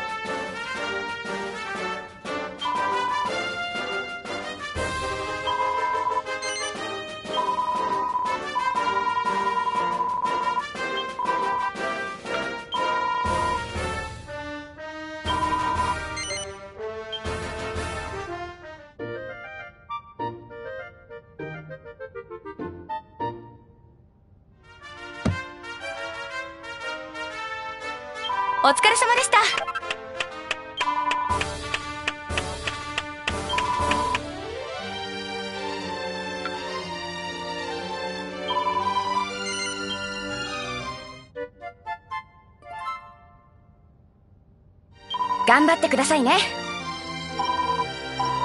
ってくださいね。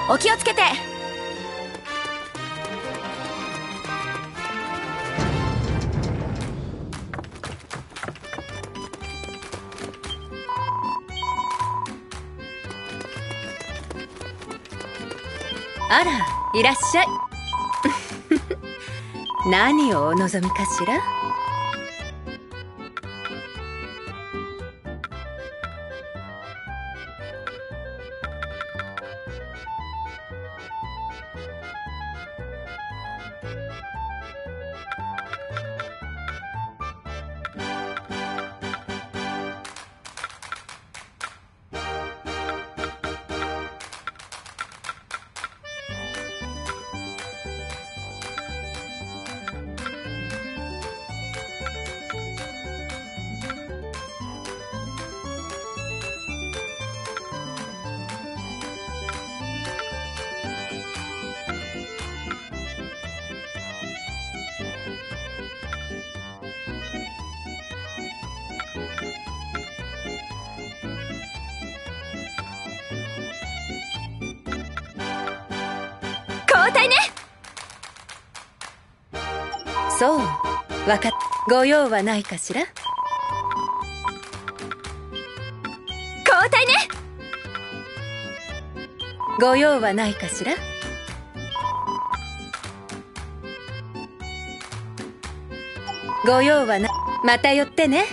お気をつけて。あらいらっしゃい。何をお望みかしら？ご用はないかしら？交代ね！ご用はないかしら？ご用はなまた寄ってね。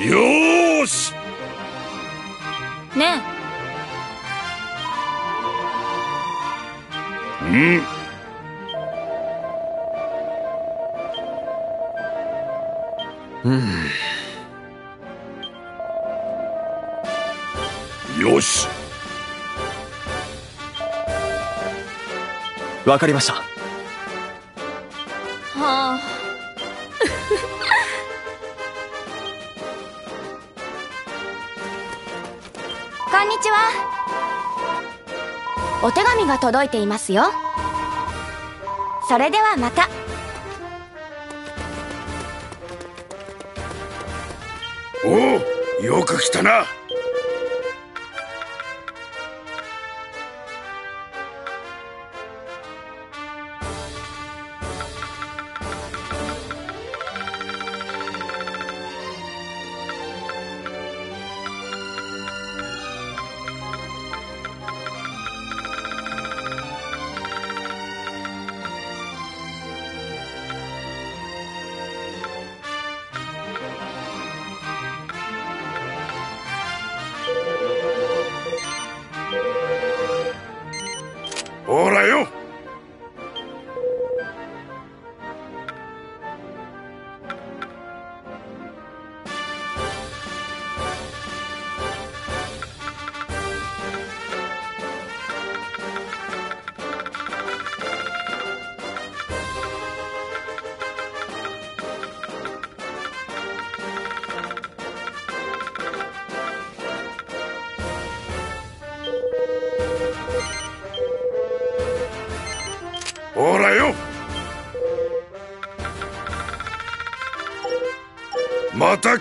よし！ねえ。うんうん。よし。わかりました。届いていますよ。それではまた。おおよく来たな。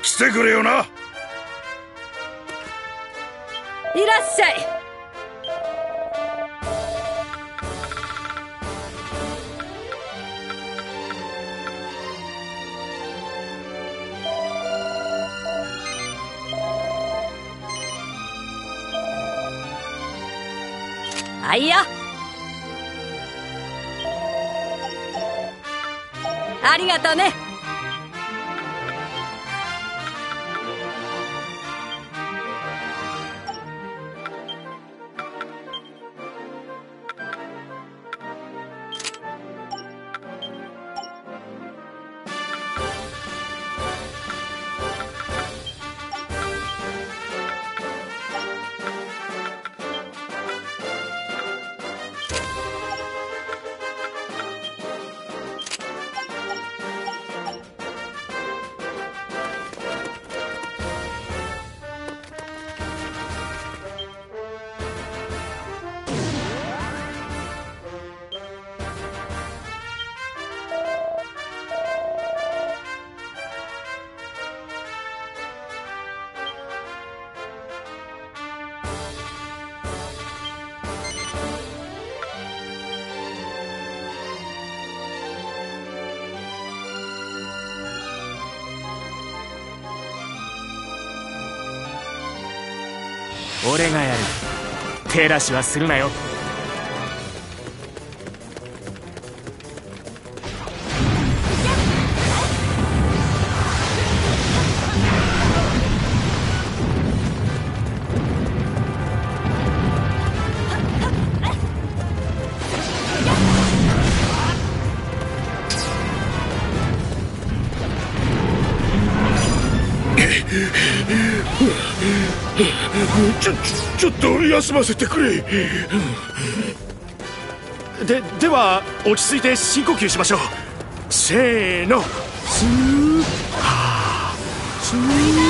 来てくれよな。手出しはするなよ。ちょちょっと休ませてくれ。ででは落ち着いて深呼吸しましょう。せーの。スーッ。スーッ。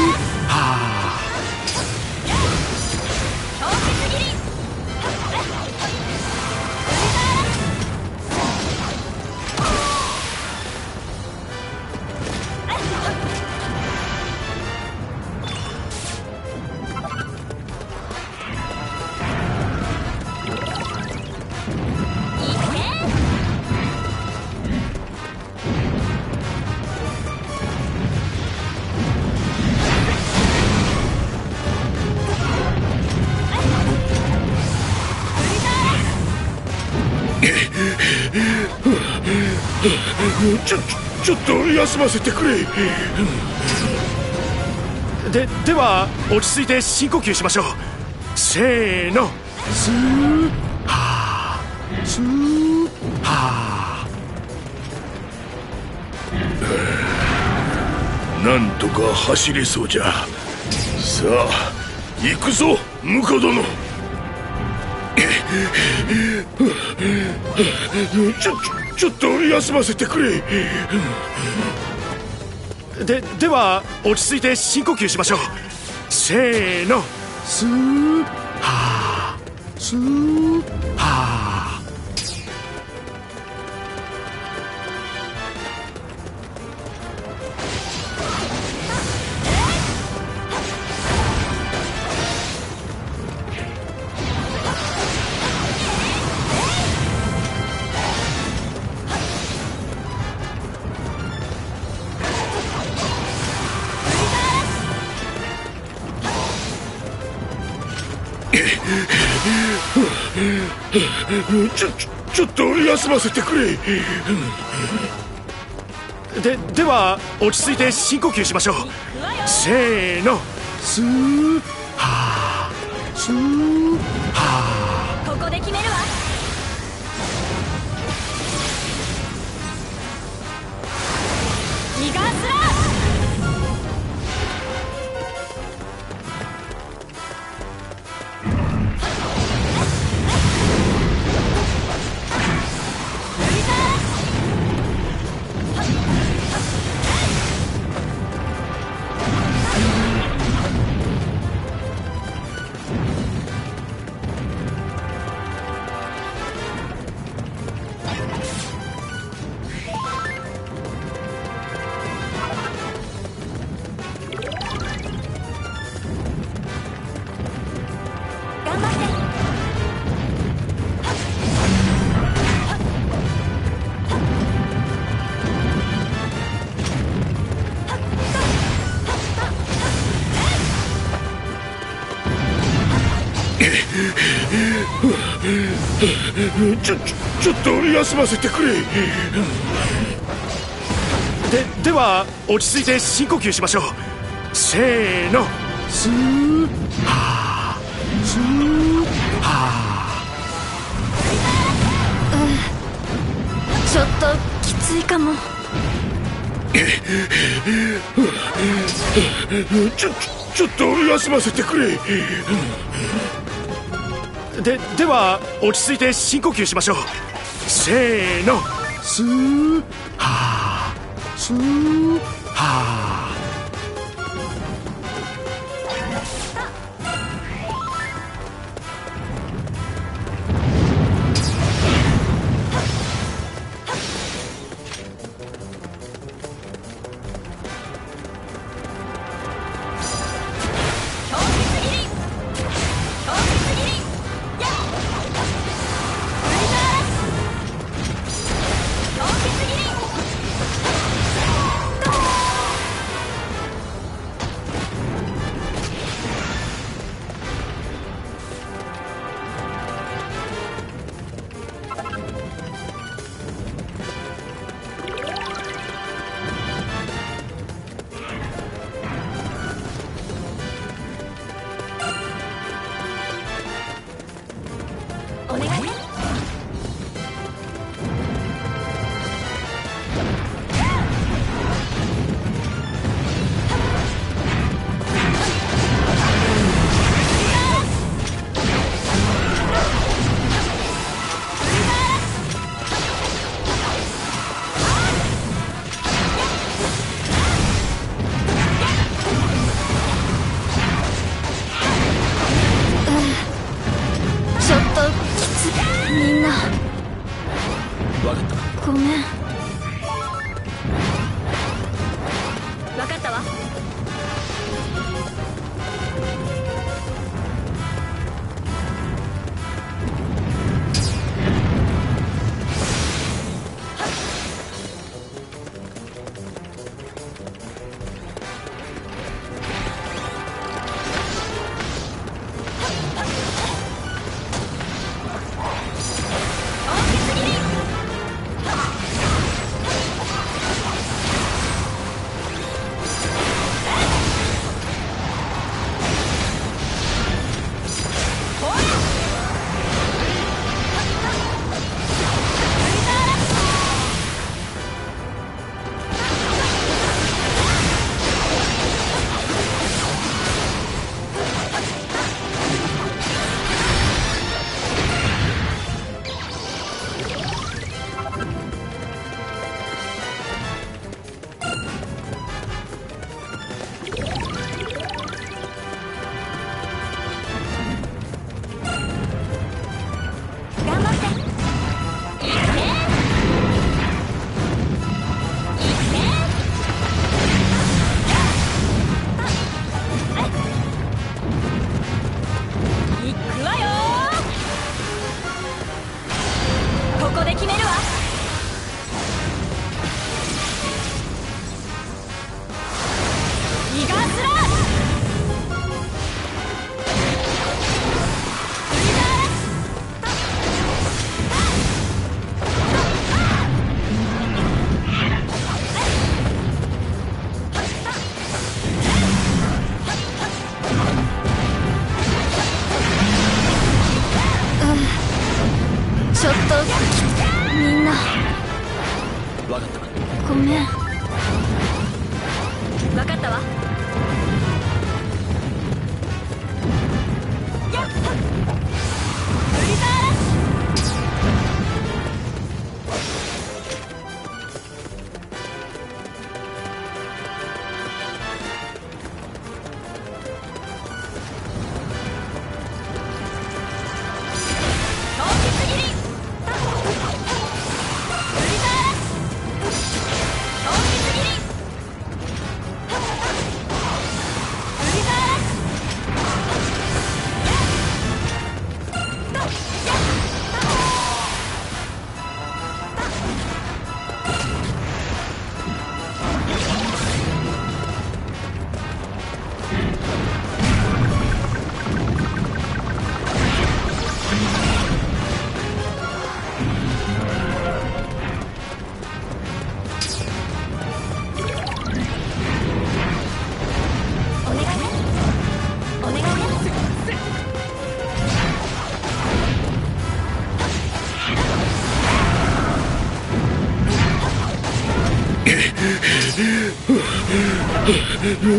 ませてくれ。ーででは落ち着いて深呼吸しましょう。せーの。スーハー。スーはなんとか走れそうじゃ。さあ行くぞ婿殿ちょちょちょっと休ませてくれででは落ち着いて深呼吸しましょう。せーの。スーはー。スー休ませてくれ。ででは落ち着いて深呼吸しましょう。せーの。スーはちょっと休ませてくれ。ででは落ち着いて深呼吸しましょう。せーの。スーはー。スーはちょっときついかも。ちょちょっと休ませてくれーででは落ち着いて深呼吸しましょうせーの。スー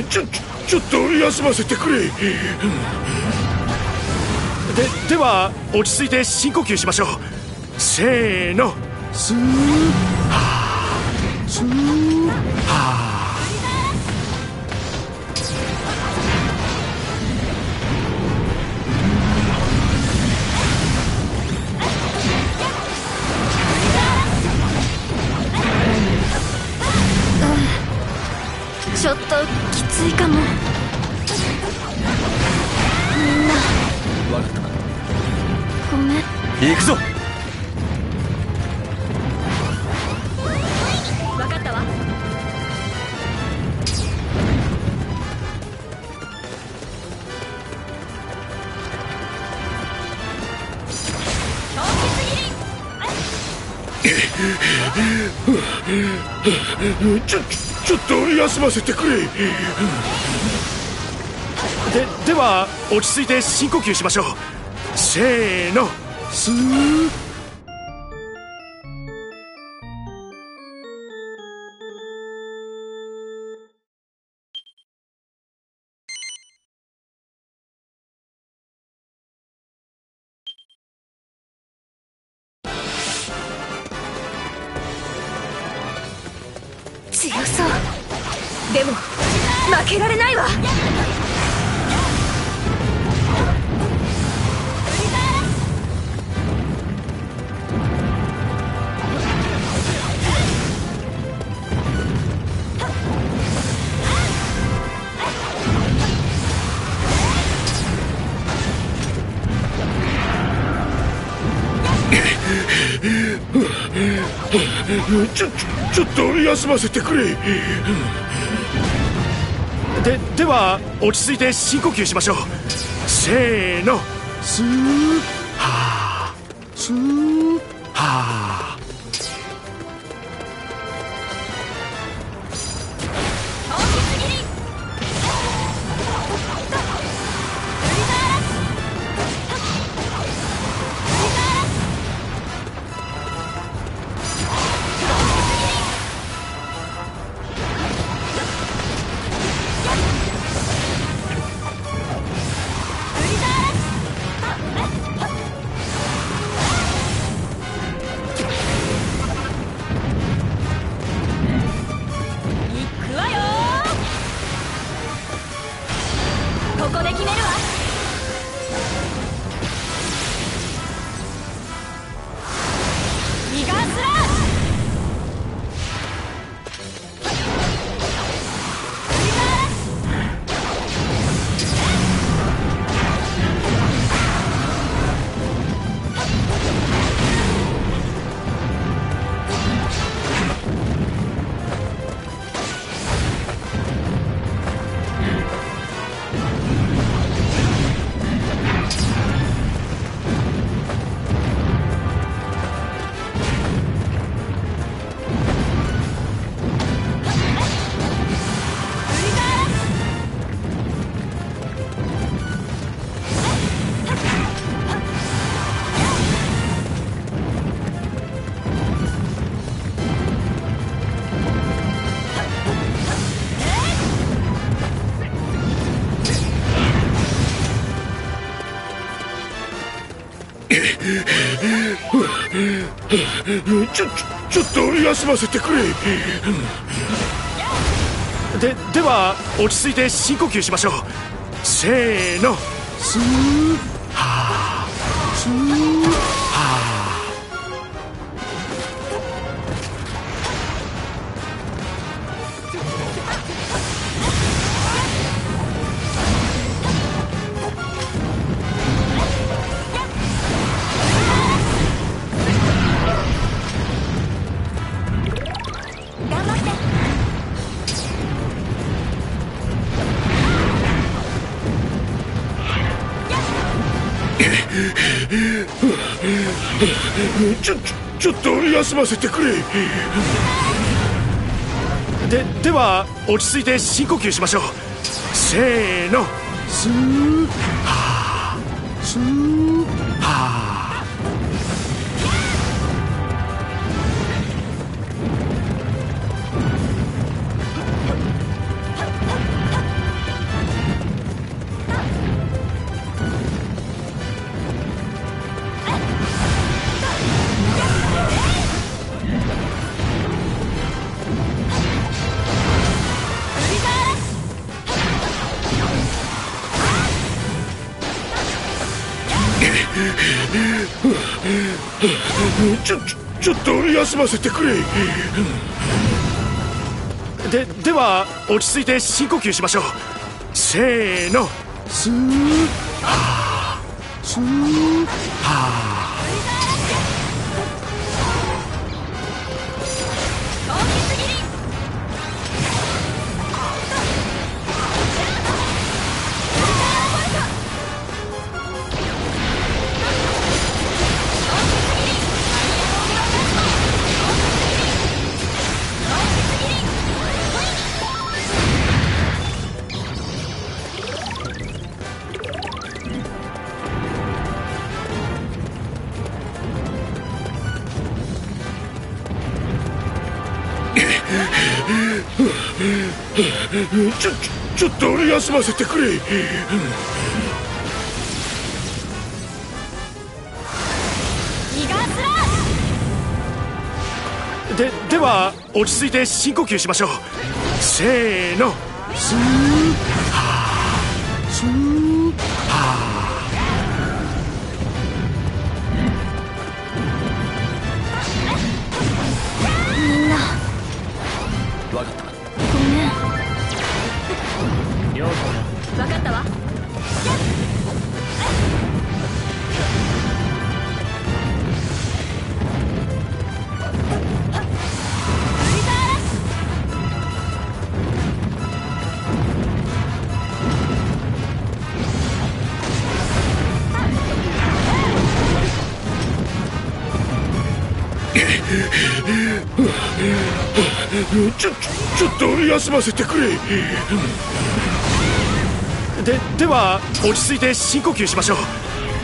ちょちょっと休ませてくれ。ででは落ち着いて深呼吸しましょう。せーの。スーはちょっと休ませてくれ。ででは落ち着いて深呼吸しましょう。せーの。スーッ休ませてくれ。ででは落ち着いて深呼吸しましょう。せーの。スーちょちょっと休ませてくれ。ででは落ち着いて深呼吸しましょう。せーの。スーッ。どり休ませてくれ。ででは落ち着いて深呼吸しましょう。せーの。スーちょっと休ませてくれ。ででは落ち着いて深呼吸しましょう。せーの。スーちょっと休ませてくれ。ーででは落ち着いて深呼吸しましょう。せーの。スー休ませてくれ。ででは落ち着いて深呼吸しましょう。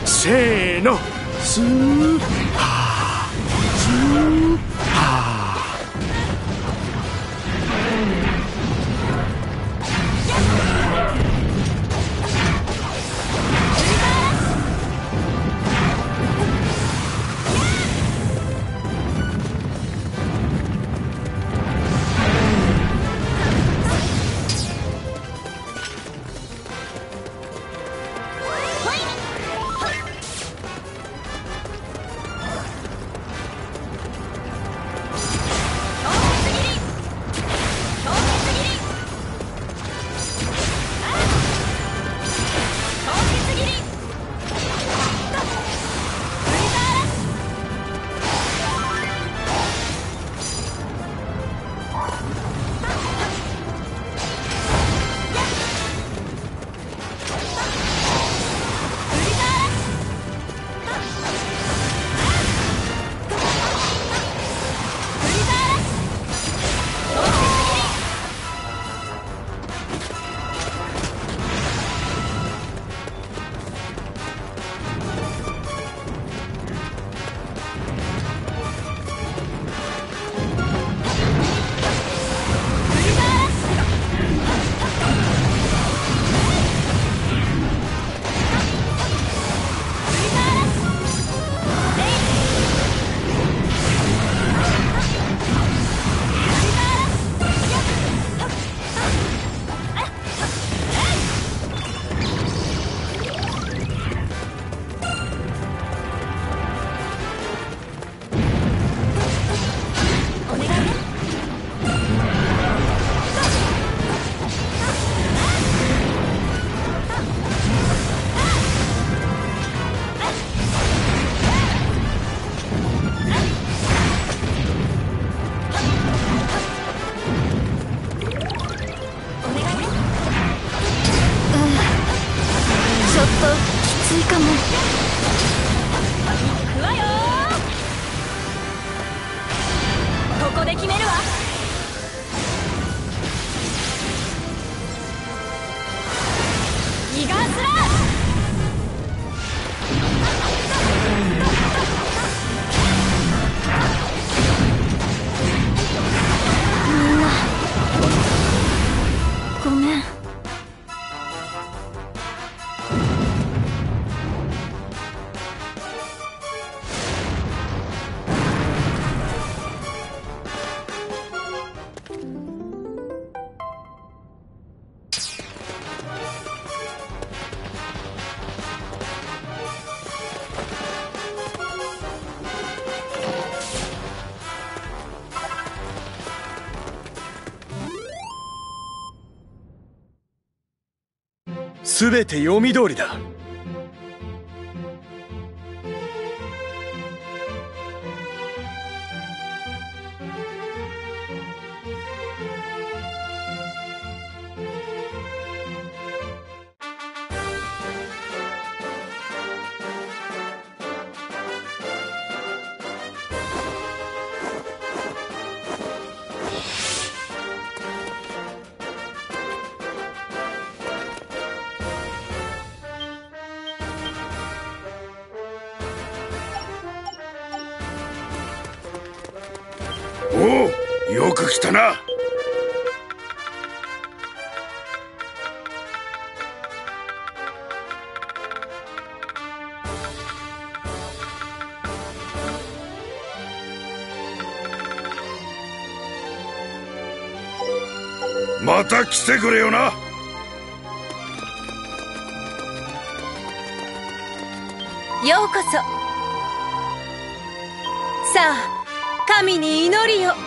せーの。スー。ハ全て読み通りだ。た来てくれよな。ようこそ。さあ神に祈りを。